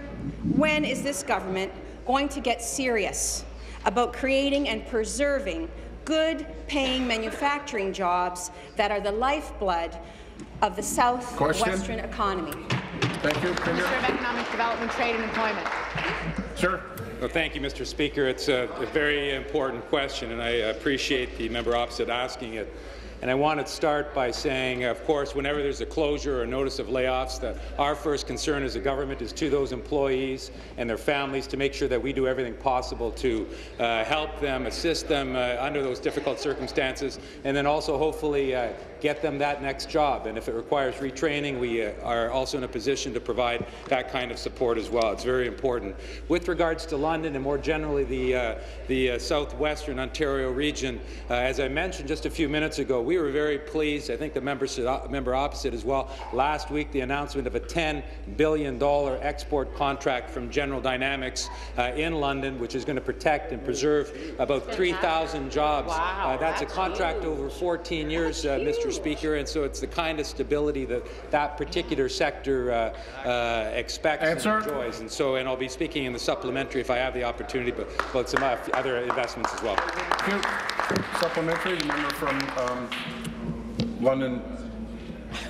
when is this government going to get serious about creating and preserving good-paying manufacturing jobs that are the lifeblood of the southwestern economy? Thank you, Premier. Minister of Economic Development, Trade and Employment. Sir. Well, thank you, Mr. Speaker. It's a, a very important question, and I appreciate the member opposite asking it. And I want to start by saying, of course, whenever there's a closure or a notice of layoffs, that our first concern as a government is to those employees and their families to make sure that we do everything possible to uh, help them, assist them uh, under those difficult circumstances, and then also hopefully uh, get them that next job. And if it requires retraining, we uh, are also in a position to provide that kind of support as well. It's very important. With regards to London and more generally the, uh, the uh, southwestern Ontario region, uh, as I mentioned just a few minutes ago, we were very pleased, I think the member, member opposite as well, last week the announcement of a $10 billion export contract from General Dynamics uh, in London, which is going to protect and preserve about 3,000 jobs. Wow, uh, that's, that's a contract huge. over 14 years, Mr. Mr. Speaker, and so it's the kind of stability that that particular sector uh, uh, expects Answer. and enjoys. And so, and I'll be speaking in the supplementary if I have the opportunity, but about some uh, other investments as well. Thank you. Supplementary, member from um, London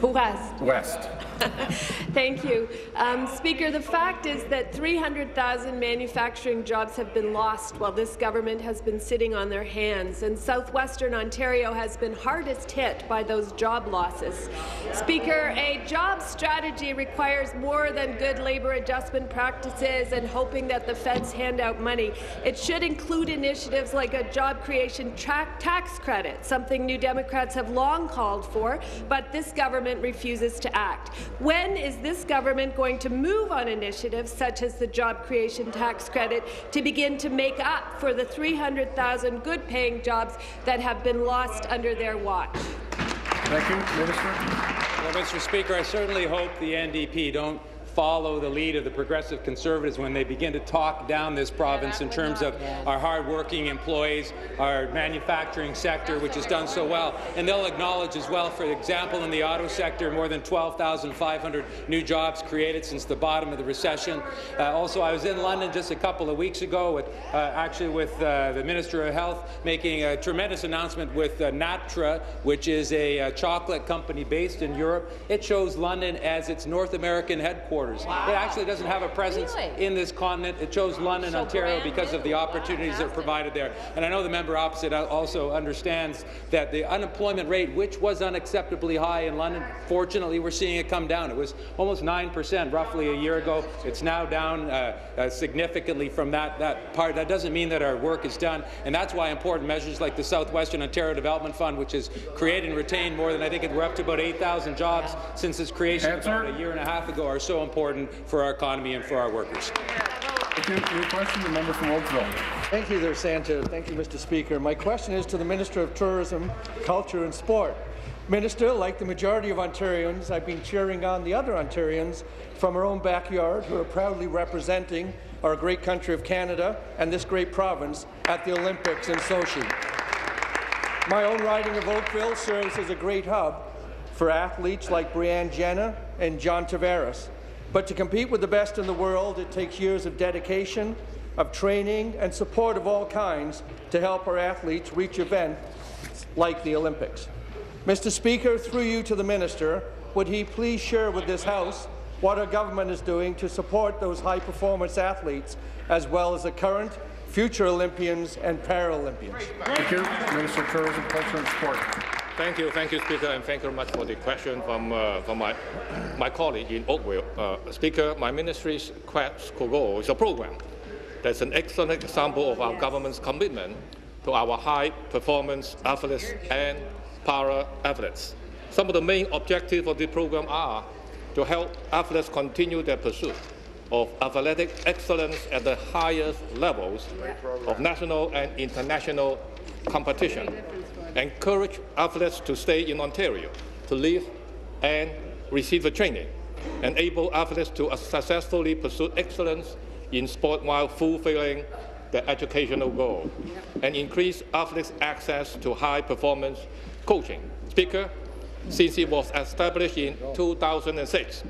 West. West. Thank you. Um, Speaker, the fact is that 300,000 manufacturing jobs have been lost while this government has been sitting on their hands, and southwestern Ontario has been hardest hit by those job losses. Speaker, a job strategy requires more than good labour adjustment practices and hoping that the feds hand out money. It should include initiatives like a job creation tax credit, something New Democrats have long called for, but this government refuses to act. When is this government going to move on initiatives such as the job creation tax credit to begin to make up for the 300,000 good-paying jobs that have been lost under their watch? Thank you, Minister. Well, Mr. Speaker, I certainly hope the NDP don't follow the lead of the Progressive Conservatives when they begin to talk down this province in terms of our hard-working employees, our manufacturing sector, which has done so well. And they'll acknowledge as well, for example, in the auto sector, more than 12,500 new jobs created since the bottom of the recession. Uh, also, I was in London just a couple of weeks ago, with uh, actually with uh, the Minister of Health making a tremendous announcement with uh, Natra, which is a uh, chocolate company based in Europe. It shows London as its North American headquarters headquarters. Wow. It actually doesn't have a presence really? in this continent. It chose London, so Ontario, because of the opportunities wow, that are provided there. And I know the member opposite also understands that the unemployment rate, which was unacceptably high in London, fortunately, we're seeing it come down. It was almost 9% roughly a year ago. It's now down uh, uh, significantly from that, that part. That doesn't mean that our work is done, and that's why important measures like the Southwestern Ontario Development Fund, which has created and retained more than, I think we're up to about 8,000 jobs since its creation about a year and a half ago, are so important important for our economy and for our workers. New question, the member from Oakville. Thank you there, Santa. Thank you, Mr. Speaker. My question is to the Minister of Tourism, Culture and Sport. Minister, like the majority of Ontarians, I've been cheering on the other Ontarians from our own backyard who are proudly representing our great country of Canada and this great province at the Olympics in Sochi. My own riding of Oakville serves as a great hub for athletes like Brianne Jenner and John Tavares. But to compete with the best in the world, it takes years of dedication, of training and support of all kinds to help our athletes reach events like the Olympics. Mr. Speaker, through you to the Minister, would he please share with this House what our government is doing to support those high-performance athletes, as well as the current, future Olympians and Paralympians? Thank you. Minister of Tourism, Culture and Sport. Thank you, thank you, Speaker, and thank you very much for the question from, uh, from my, my colleague in Oakville. Uh, Speaker, my ministry's Quest Goal is a program that's an excellent example of our government's commitment to our high-performance athletes and para-athletes. Some of the main objectives of the program are to help athletes continue their pursuit of athletic excellence at the highest levels of national and international competition, encourage athletes to stay in Ontario, to live and receive the training, enable athletes to successfully pursue excellence in sport while fulfilling their educational goal, and increase athletes' access to high-performance coaching. Speaker, since it was established in 2006.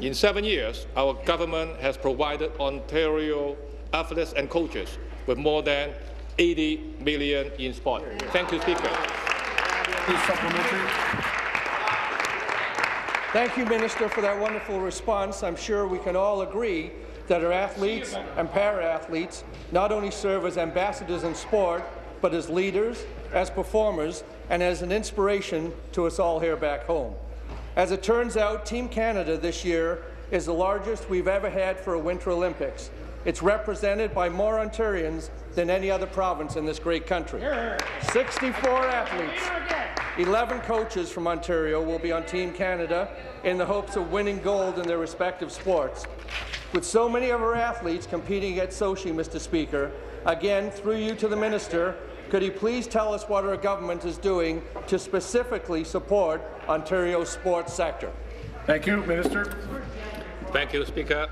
In seven years, our government has provided Ontario athletes and coaches with more than 80 million in sport. Thank you, Speaker. Thank you, Minister, for that wonderful response. I'm sure we can all agree that our athletes and para-athletes not only serve as ambassadors in sport, but as leaders, as performers, and as an inspiration to us all here back home. As it turns out, Team Canada this year is the largest we've ever had for a Winter Olympics. It's represented by more Ontarians than any other province in this great country. 64 athletes, 11 coaches from Ontario will be on Team Canada in the hopes of winning gold in their respective sports. With so many of our athletes competing at Sochi, Mr. Speaker, again, through you to the Minister, could he please tell us what our government is doing to specifically support Ontario's sports sector? Thank you, Minister. Thank you, Speaker.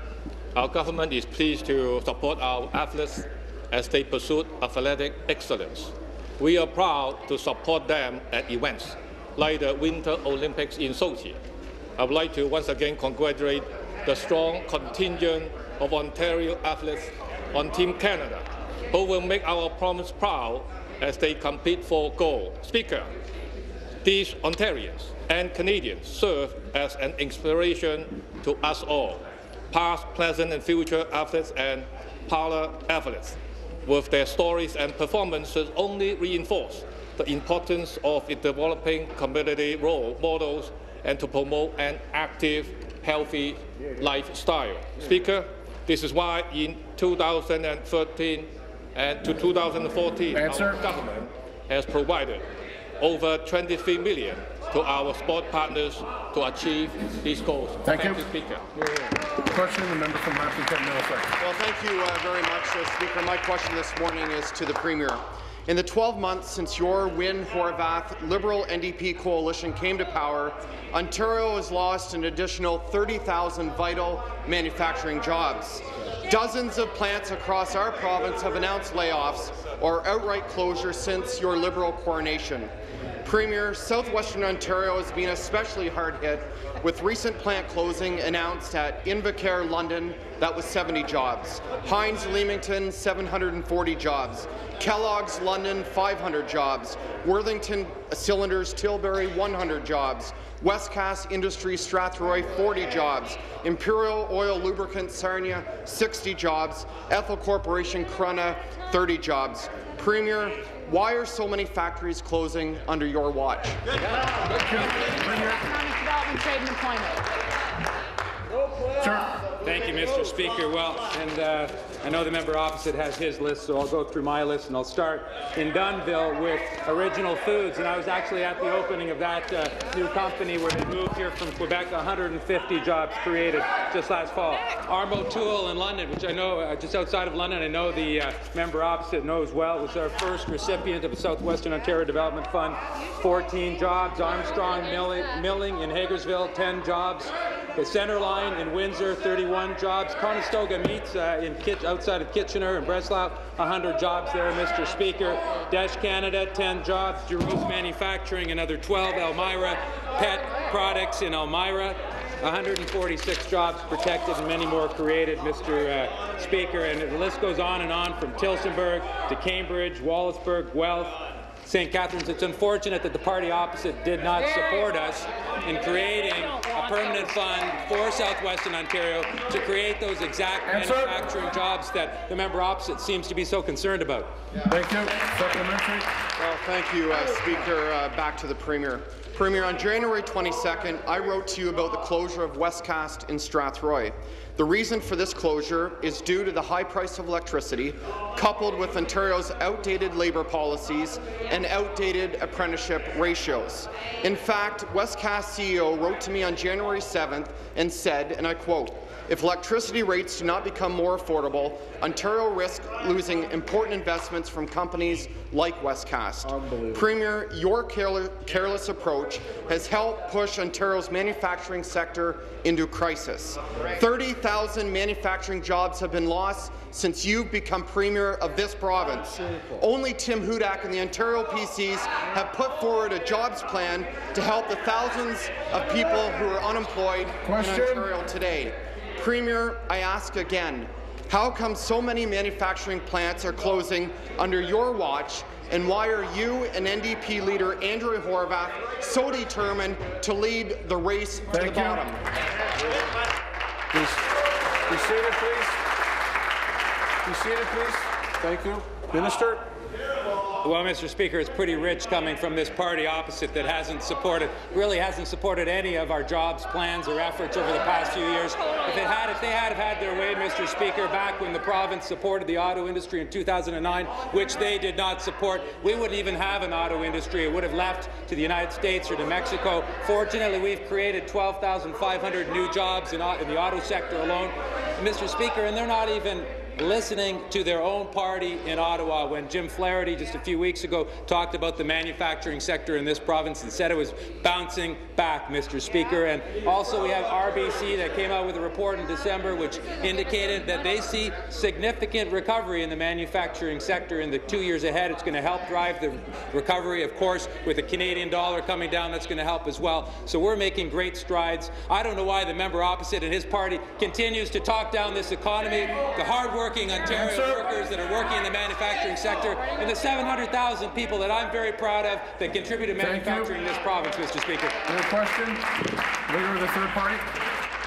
Our government is pleased to support our athletes as they pursue athletic excellence. We are proud to support them at events like the Winter Olympics in Sochi. I would like to once again congratulate the strong contingent of Ontario athletes on Team Canada, who will make our province proud as they compete for gold. Speaker, these Ontarians and Canadians serve as an inspiration to us all, past, present, and future athletes and para-athletes with their stories and performances only reinforce the importance of developing community role models and to promote an active, healthy lifestyle. Speaker, this is why in 2013 and to 2014, Answer. our government has provided over 23 million to our sport partners to achieve these goals. Thank you. Speaker. Question, the member from Lambton Kent Middlesex. Well, thank you uh, very much, uh, Speaker. My question this morning is to the Premier. In the 12 months since your Wynne Horwath Liberal NDP coalition came to power, Ontario has lost an additional 30,000 vital manufacturing jobs. Dozens of plants across our province have announced layoffs or outright closure since your Liberal coronation. Premier, southwestern Ontario has been especially hard hit with recent plant closing announced at Invacare London, that was 70 jobs. Heinz Leamington, 740 jobs. Kellogg's London, 500 jobs. Worthington uh, Cylinders Tilbury, 100 jobs. Westcast Industries Strathroy, 40 jobs. Imperial Oil Lubricant Sarnia, 60 jobs. Ethyl Corporation Corunna, 30 jobs. Premier, why are so many factories closing under your watch? Economic Development, Trade and Employment. Thank you, Mr. Speaker. Well, and uh, I know the member opposite has his list, so I'll go through my list, and I'll start in Dunnville with Original Foods. And I was actually at the opening of that uh, new company where they moved here from Quebec, 150 jobs created just last fall. Armo Tool in London, which I know uh, just outside of London, I know the uh, member opposite knows well, was our first recipient of the Southwestern Ontario Development Fund. 14 jobs. Armstrong Milling, Milling in Hagersville, 10 jobs. The Centerline in Windsor, 31 jobs. Conestoga Meats uh, in Kit outside of Kitchener and Breslau, 100 jobs there, Mr. Speaker. Dash Canada, 10 jobs. Giroux Manufacturing, another 12. Elmira Pet Products in Elmira. 146 jobs protected and many more created, Mr. Uh, Speaker, and the list goes on and on from Tillsonburg to Cambridge, Wallaceburg, Guelph, St. Catharines. It's unfortunate that the party opposite did not support us in creating a permanent fund for southwestern Ontario to create those exact manufacturing jobs that the member opposite seems to be so concerned about. Thank you. Supplementary. Well, thank you, uh, Speaker. Uh, back to the Premier. Premier, on January 22nd, I wrote to you about the closure of Westcast in Strathroy. The reason for this closure is due to the high price of electricity, coupled with Ontario's outdated labour policies and outdated apprenticeship ratios. In fact, Westcast CEO wrote to me on January 7th and said, and I quote, if electricity rates do not become more affordable, Ontario risks losing important investments from companies like Westcast. Premier, your careless approach has helped push Ontario's manufacturing sector into crisis. 30,000 manufacturing jobs have been lost since you've become Premier of this province. Only Tim Hudak and the Ontario PCs have put forward a jobs plan to help the thousands of people who are unemployed Question. in Ontario today. Premier, I ask again, how come so many manufacturing plants are closing under your watch, and why are you and NDP leader Andrea Horwath so determined to lead the race to Thank the you. bottom? Please be seated, please. Be seated, please. Thank you. Minister. Well, Mr. Speaker, it's pretty rich coming from this party opposite that hasn't supported, really hasn't supported any of our jobs plans or efforts over the past few years. If it had, if they had had their way, Mr. Speaker, back when the province supported the auto industry in 2009, which they did not support, we wouldn't even have an auto industry. It would have left to the United States or to Mexico. Fortunately, we've created 12,500 new jobs in, in the auto sector alone. Mr. Speaker, and they're not even listening to their own party in Ottawa when Jim Flaherty just a few weeks ago talked about the manufacturing sector in this province and said it was bouncing back, Mr. Speaker. And also we have RBC that came out with a report in December which indicated that they see significant recovery in the manufacturing sector in the two years ahead. It's going to help drive the recovery, of course, with the Canadian dollar coming down, that's going to help as well. So we're making great strides. I don't know why the member opposite and his party continues to talk down this economy, the hard working Ontario workers that are working in the manufacturing sector, and the 700,000 people that I'm very proud of that contribute to manufacturing in this province, Mr. Speaker. Your question, Leader of the Third Party.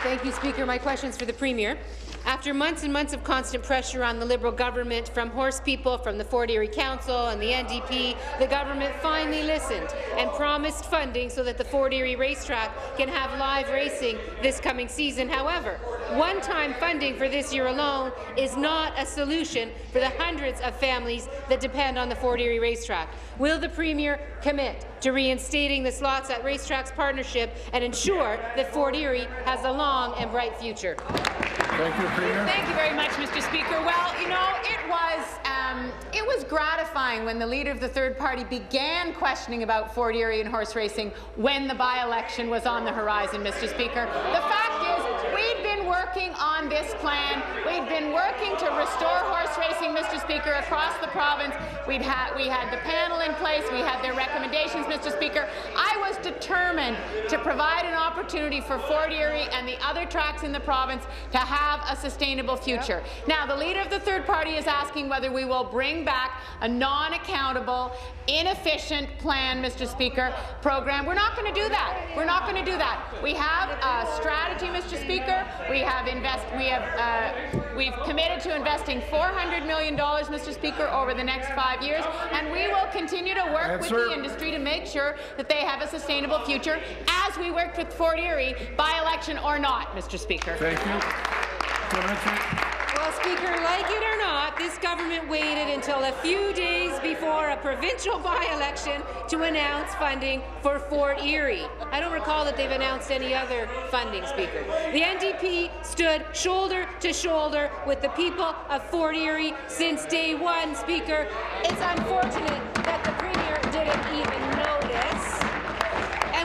Thank you, Speaker. My question is for the Premier. After months and months of constant pressure on the Liberal government from horse people, from the Fort Erie Council and the NDP, the government finally listened and promised funding so that the Fort Erie racetrack can have live racing this coming season. However, one-time funding for this year alone is not a solution for the hundreds of families that depend on the Fort Erie racetrack. Will the Premier commit to reinstating the Slots at Racetracks partnership and ensure that Fort Erie has a long and bright future? Thank you, Premier. Thank you very much, Mr. Speaker. Well, you know, it was uh, um, it was gratifying when the leader of the third party began questioning about Fort Erie and horse racing when the by-election was on the horizon, Mr. Speaker. The fact is, we'd been working on this plan. We'd been working to restore horse racing, Mr. Speaker, across the province. We'd had we had the panel in place. We had their recommendations, Mr. Speaker. I was determined to provide an opportunity for Fort Erie and the other tracks in the province to have a sustainable future. Now, the leader of the third party is asking whether we will bring back a non-accountable, inefficient plan, Mr. Speaker, program. We're not going to do that. We're not going to do that. We have a strategy, Mr. Speaker. We have invest. We have. Uh, we've committed to investing 400 million dollars, Mr. Speaker, over the next five years, and we will continue to work with the industry to make sure that they have a sustainable future, as we worked with Fort Erie, by election or not, Mr. Speaker. Thank you. Well, Speaker, like it or not, this government waited until a few days before a provincial by-election to announce funding for Fort Erie. I don't recall that they've announced any other funding, Speaker. The NDP stood shoulder to shoulder with the people of Fort Erie since day one, Speaker. It's unfortunate that the Premier didn't even.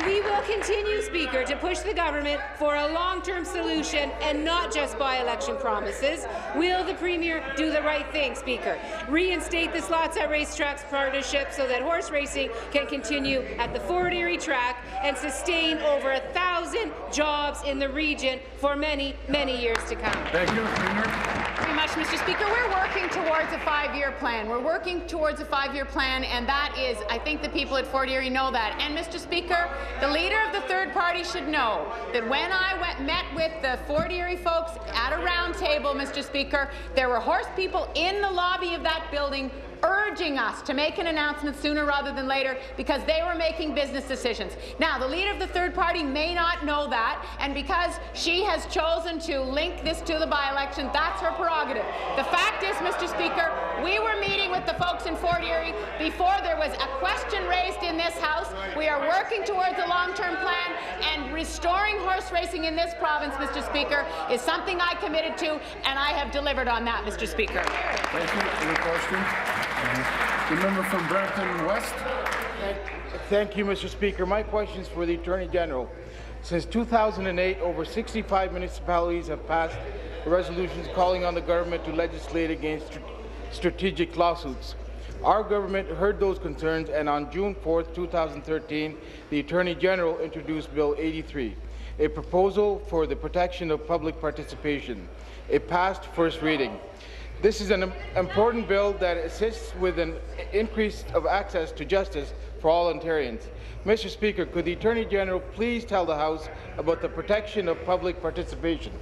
And we will continue, Speaker, to push the government for a long-term solution and not just by-election promises. Will the Premier do the right thing, Speaker? Reinstate the Slots at Racetracks partnership so that horse racing can continue at the Fort Erie track and sustain over a thousand jobs in the region for many, many years to come. Thank you, Premier. Much, Mr. Speaker. We're working towards a five-year plan. We're working towards a five-year plan, and that is, I think the people at Fort Erie know that. And, Mr. Speaker, the leader of the third party should know that when I went met with the Fort Erie folks at a round table, Mr. Speaker, there were horse people in the lobby of that building urging us to make an announcement sooner rather than later because they were making business decisions. Now, the leader of the third party may not know that, and because she has chosen to link this to the by-election, that's her prerogative. The fact is, Mr. Speaker, we were meeting with the folks in Fort Erie before there was a question raised in this House. We are working towards a long-term plan, and restoring horse racing in this province, Mr. Speaker, is something I committed to, and I have delivered on that, Mr. Speaker. Thank you. Any question? The member from Brampton West. Thank you, Mr. Speaker. My question is for the Attorney General. Since 2008, over 65 municipalities have passed resolutions calling on the government to legislate against strategic lawsuits. Our government heard those concerns, and on June 4, 2013, the Attorney General introduced Bill 83, a proposal for the protection of public participation. It passed first reading. This is an important bill that assists with an increase of access to justice for all Ontarians. Mr. Speaker, could the Attorney General please tell the House about the protection of public participation?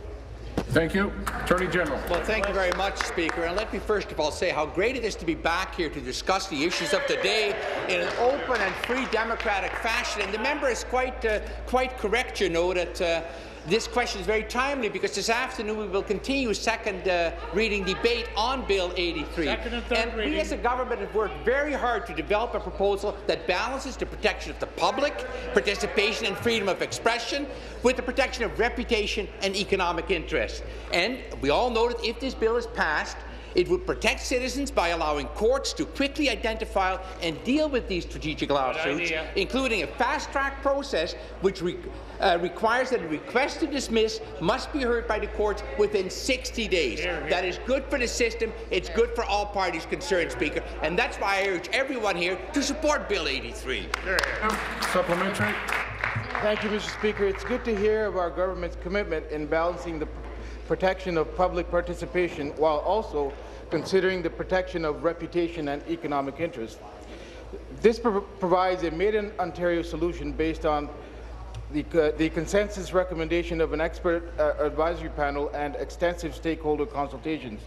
Thank you. Attorney General. Well, thank you very much, Speaker. And let me first of all say how great it is to be back here to discuss the issues of the day in an open and free democratic fashion. And the member is quite, uh, quite correct, you know, that uh, this question is very timely because this afternoon we will continue second uh, reading debate on Bill 83. Second and third and reading. we as a government have worked very hard to develop a proposal that balances the protection of the public, participation and freedom of expression with the protection of reputation and economic interest. And we all know that if this bill is passed, it would protect citizens by allowing courts to quickly identify and deal with these strategic lawsuits, including a fast-track process which re uh, requires that a request to dismiss must be heard by the courts within 60 days. Hear, hear. That is good for the system. It's good for all parties concerned, Speaker. And that's why I urge everyone here to support Bill 83. Supplementary. Thank you, Mr. Speaker. It's good to hear of our government's commitment in balancing the protection of public participation while also considering the protection of reputation and economic interest. This pro provides a made-in-Ontario solution based on the, uh, the, consensus recommendation of an expert uh, advisory panel and extensive stakeholder consultations.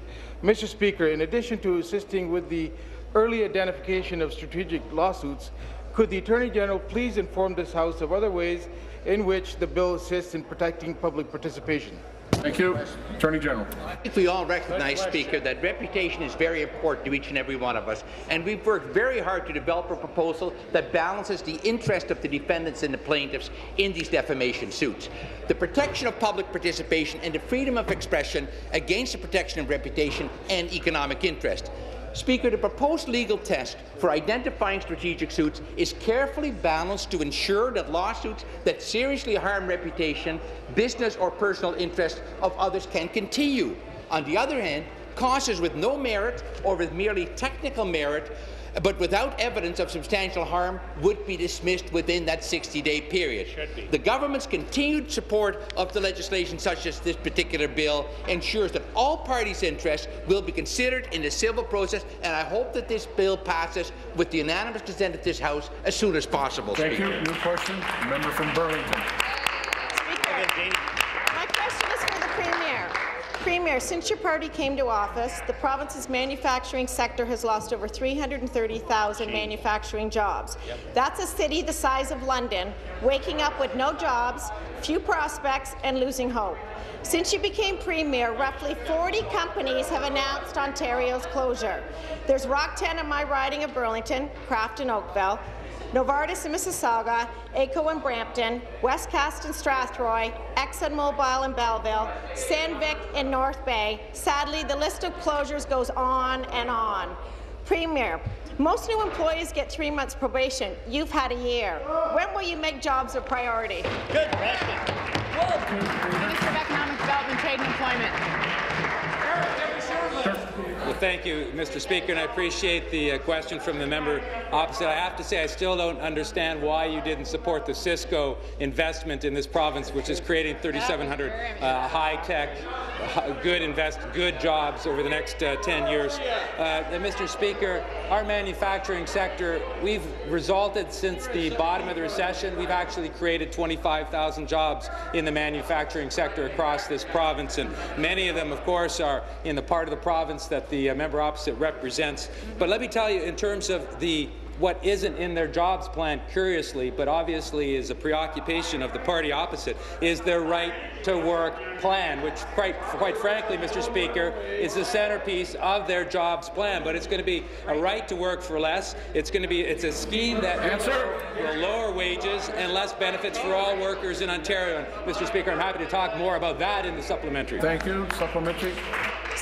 Mr. Speaker, in addition to assisting with the early identification of strategic lawsuits, could the Attorney General please inform this House of other ways in which the bill assists in protecting public participation? Thank you. Attorney General. I think we all recognize, Speaker, that reputation is very important to each and every one of us, and we've worked very hard to develop a proposal that balances the interest of the defendants and the plaintiffs in these defamation suits. The protection of public participation and the freedom of expression against the protection of reputation and economic interest. Speaker, the proposed legal test for identifying strategic suits is carefully balanced to ensure that lawsuits that seriously harm reputation, business or personal interests of others can continue. On the other hand, causes with no merit or with merely technical merit but without evidence of substantial harm would be dismissed within that 60-day period. The government's continued support of the legislation such as this particular bill ensures that all parties' interests will be considered in the civil process, and I hope that this bill passes with the unanimous consent of this House as soon as possible. Thank Speaker. you. New question. Member from Burlington. Premier, since your party came to office, the province's manufacturing sector has lost over 330,000 manufacturing jobs. That's a city the size of London, waking up with no jobs, few prospects, and losing hope. Since you became Premier, roughly 40 companies have announced Ontario's closure. There's Rock 10 in my riding of Burlington, Kraft and Oakville, Novartis in Mississauga, ACO in Brampton, Westcast in Strathroy, ExxonMobil in Belleville, Sandvik in North Bay. Sadly, the list of closures goes on and on. Premier, most new employees get three months probation. You've had a year. When will you make jobs a priority? Good question. Minister of Economic Development, Trade and Employment. Thank you, Mr. Speaker, and I appreciate the uh, question from the member opposite. I have to say I still don't understand why you didn't support the Cisco investment in this province, which is creating 3,700 uh, high-tech, good invest, good jobs over the next uh, 10 years. Uh, Mr. Speaker, our manufacturing sector, we've resulted since the bottom of the recession, we've actually created 25,000 jobs in the manufacturing sector across this province, and many of them, of course, are in the part of the province that the uh, member opposite represents. But let me tell you, in terms of the what isn't in their jobs plan, curiously, but obviously is a preoccupation of the party opposite, is their right to work plan, which quite, quite frankly, Mr. Speaker, is the centerpiece of their jobs plan. But it's going to be a right to work for less. It's going to be it's a scheme that will lower wages and less benefits for all workers in Ontario. And Mr. Speaker, I'm happy to talk more about that in the supplementary. Thank you. Supplementary.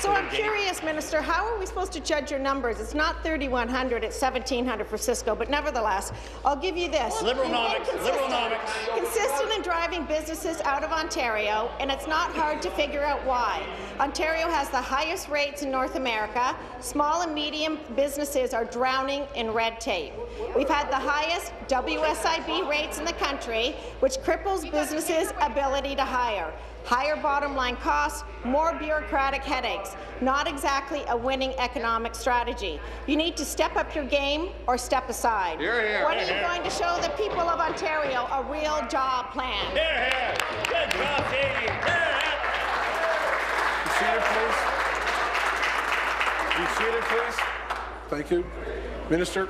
So I'm curious, Minister, how are we supposed to judge your numbers? It's not 3,100, it's 1,700 for Cisco, but nevertheless, I'll give you this. Liberalnomics, liberalnomics. Consistent in driving businesses out of Ontario, and it's not hard to figure out why. Ontario has the highest rates in North America. Small and medium businesses are drowning in red tape. We've had the highest WSIB rates in the country, which cripples businesses' ability to hire higher bottom line costs, more bureaucratic headaches. Not exactly a winning economic strategy. You need to step up your game or step aside. Hear, hear. When are you hear. going to show the people of Ontario a real job plan? Hear, hear. Good job, Katie. Hear, Be seated, please. Be seated, please. Thank you. Minister.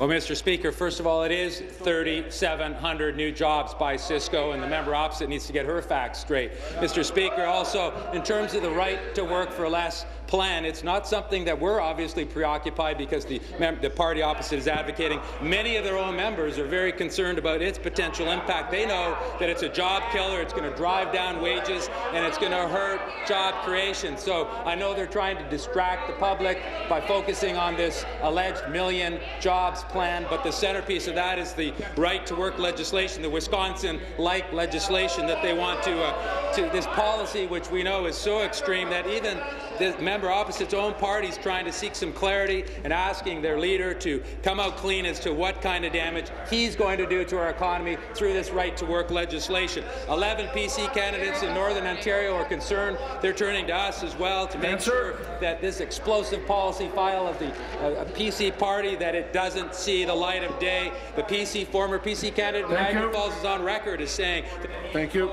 Well, Mr. Speaker, first of all, it is 3,700 new jobs by Cisco, and the member opposite needs to get her facts straight. Mr. Speaker, also, in terms of the right to work for less plan, it's not something that we're obviously preoccupied because the, the party opposite is advocating. Many of their own members are very concerned about its potential impact. They know that it's a job killer, it's going to drive down wages, and it's going to hurt job creation. So I know they're trying to distract the public by focusing on this alleged million jobs plan, but the centerpiece of that is the right to work legislation, the Wisconsin-like legislation that they want to, uh, to this policy, which we know is so extreme that even the member opposite's own party is trying to seek some clarity and asking their leader to come out clean as to what kind of damage he's going to do to our economy through this right to work legislation. 11 PC candidates in Northern Ontario are concerned. They're turning to us as well to make sure that this explosive policy file of the uh, PC party that it doesn't see the light of day. The PC former PC candidate Thank Niagara. Falls is on record as saying. Thank you.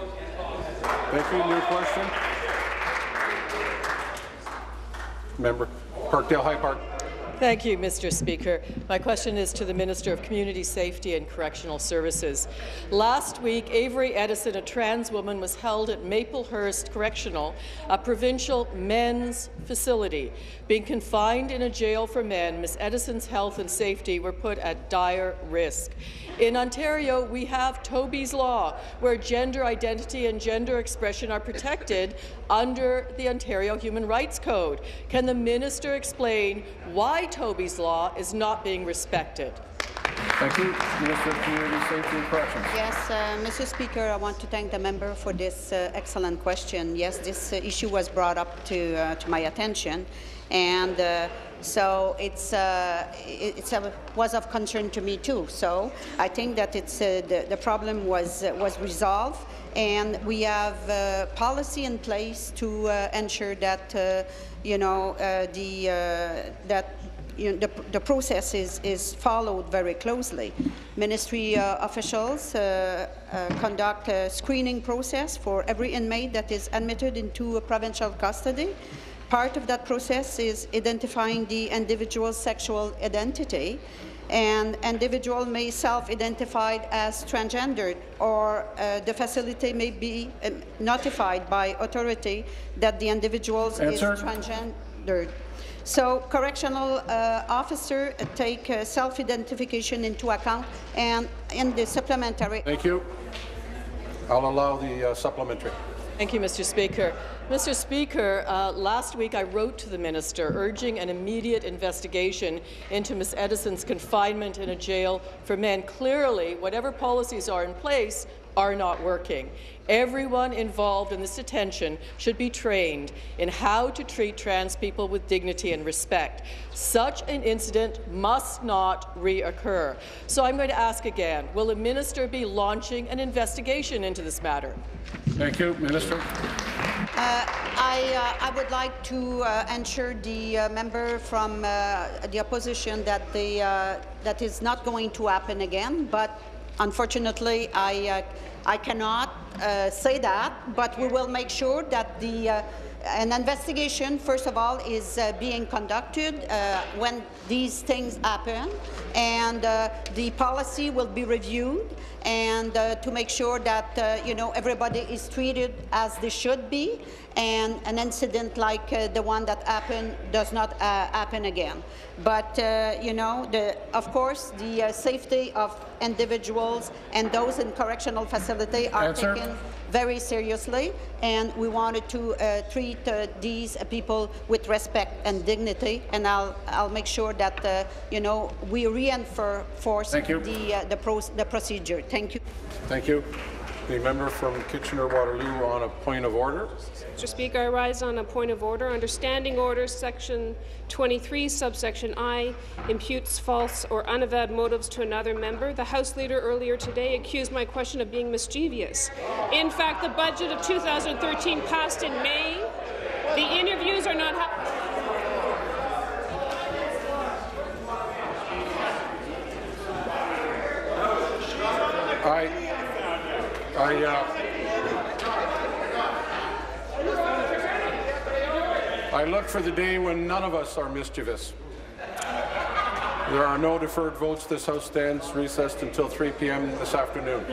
Thank you. New question. Member. Parkdale High Park. Thank you, Mr. Speaker. My question is to the Minister of Community Safety and Correctional Services. Last week, Avery Edison, a trans woman, was held at Maplehurst Correctional, a provincial men's facility. Being confined in a jail for men, Ms. Edison's health and safety were put at dire risk. In Ontario, we have Toby's Law, where gender identity and gender expression are protected under the Ontario Human Rights Code. Can the minister explain why Toby's Law is not being respected? Thank you. Minister of Community Safety and Corrections. Yes, uh, Mr. Speaker, I want to thank the member for this uh, excellent question. Yes, this uh, issue was brought up to, uh, to my attention, and uh, so it's, uh, it- it's a, was of concern to me too. So I think that it's, uh, the, the problem was, uh, was resolved, and we have uh, policy in place to uh, ensure that, uh, you know, uh, the, uh, that you know, the, the process is, is followed very closely. Ministry uh, officials uh, uh, conduct a screening process for every inmate that is admitted into a provincial custody. Part of that process is identifying the individual's sexual identity, and individual may self-identify as transgendered, or uh, the facility may be um, notified by authority that the individual is transgendered. So correctional uh, officer uh, take uh, self-identification into account, and in the supplementary. Thank you. I'll allow the uh, supplementary. Thank you, Mr. Speaker. Mr. Speaker, uh, last week I wrote to the minister urging an immediate investigation into Ms. Edison's confinement in a jail for men. Clearly, whatever policies are in place are not working. Everyone involved in this detention should be trained in how to treat trans people with dignity and respect. Such an incident must not reoccur. So I'm going to ask again, will the minister be launching an investigation into this matter? Thank you. Minister. Uh, I, uh, I, would like to uh, ensure the uh, member from uh, the opposition that, the, uh, that is not going to happen again, but unfortunately I, I cannot uh, say that, but we will make sure that the uh, an investigation, first of all, is uh, being conducted uh, when these things happen, and uh, the policy will be reviewed, and to make sure that you know everybody is treated as they should be, and an incident like uh, the one that happened does not uh, happen again. But, uh, you know, the, of course, the uh, safety of individuals and those in correctional facility are Answer. taken very seriously, and we wanted to uh, treat uh, these people with respect and dignity, and I'll, I'll make sure that, you know, we reinforce the, the, pro the procedure. Thank you. Thank you. The member from Kitchener-Waterloo on a point of order. Mr. Speaker, I rise on a point of order. Under Standing Order, Section 23, subsection I, imputes false or unavowed motives to another member. The House Leader earlier today accused my question of being mischievous. In fact, the budget of 2013 passed in May. The interviews are not. I I, uh, I look for the day when none of us are mischievous. There are no deferred votes. This House stands recessed until 3 p.m. this afternoon.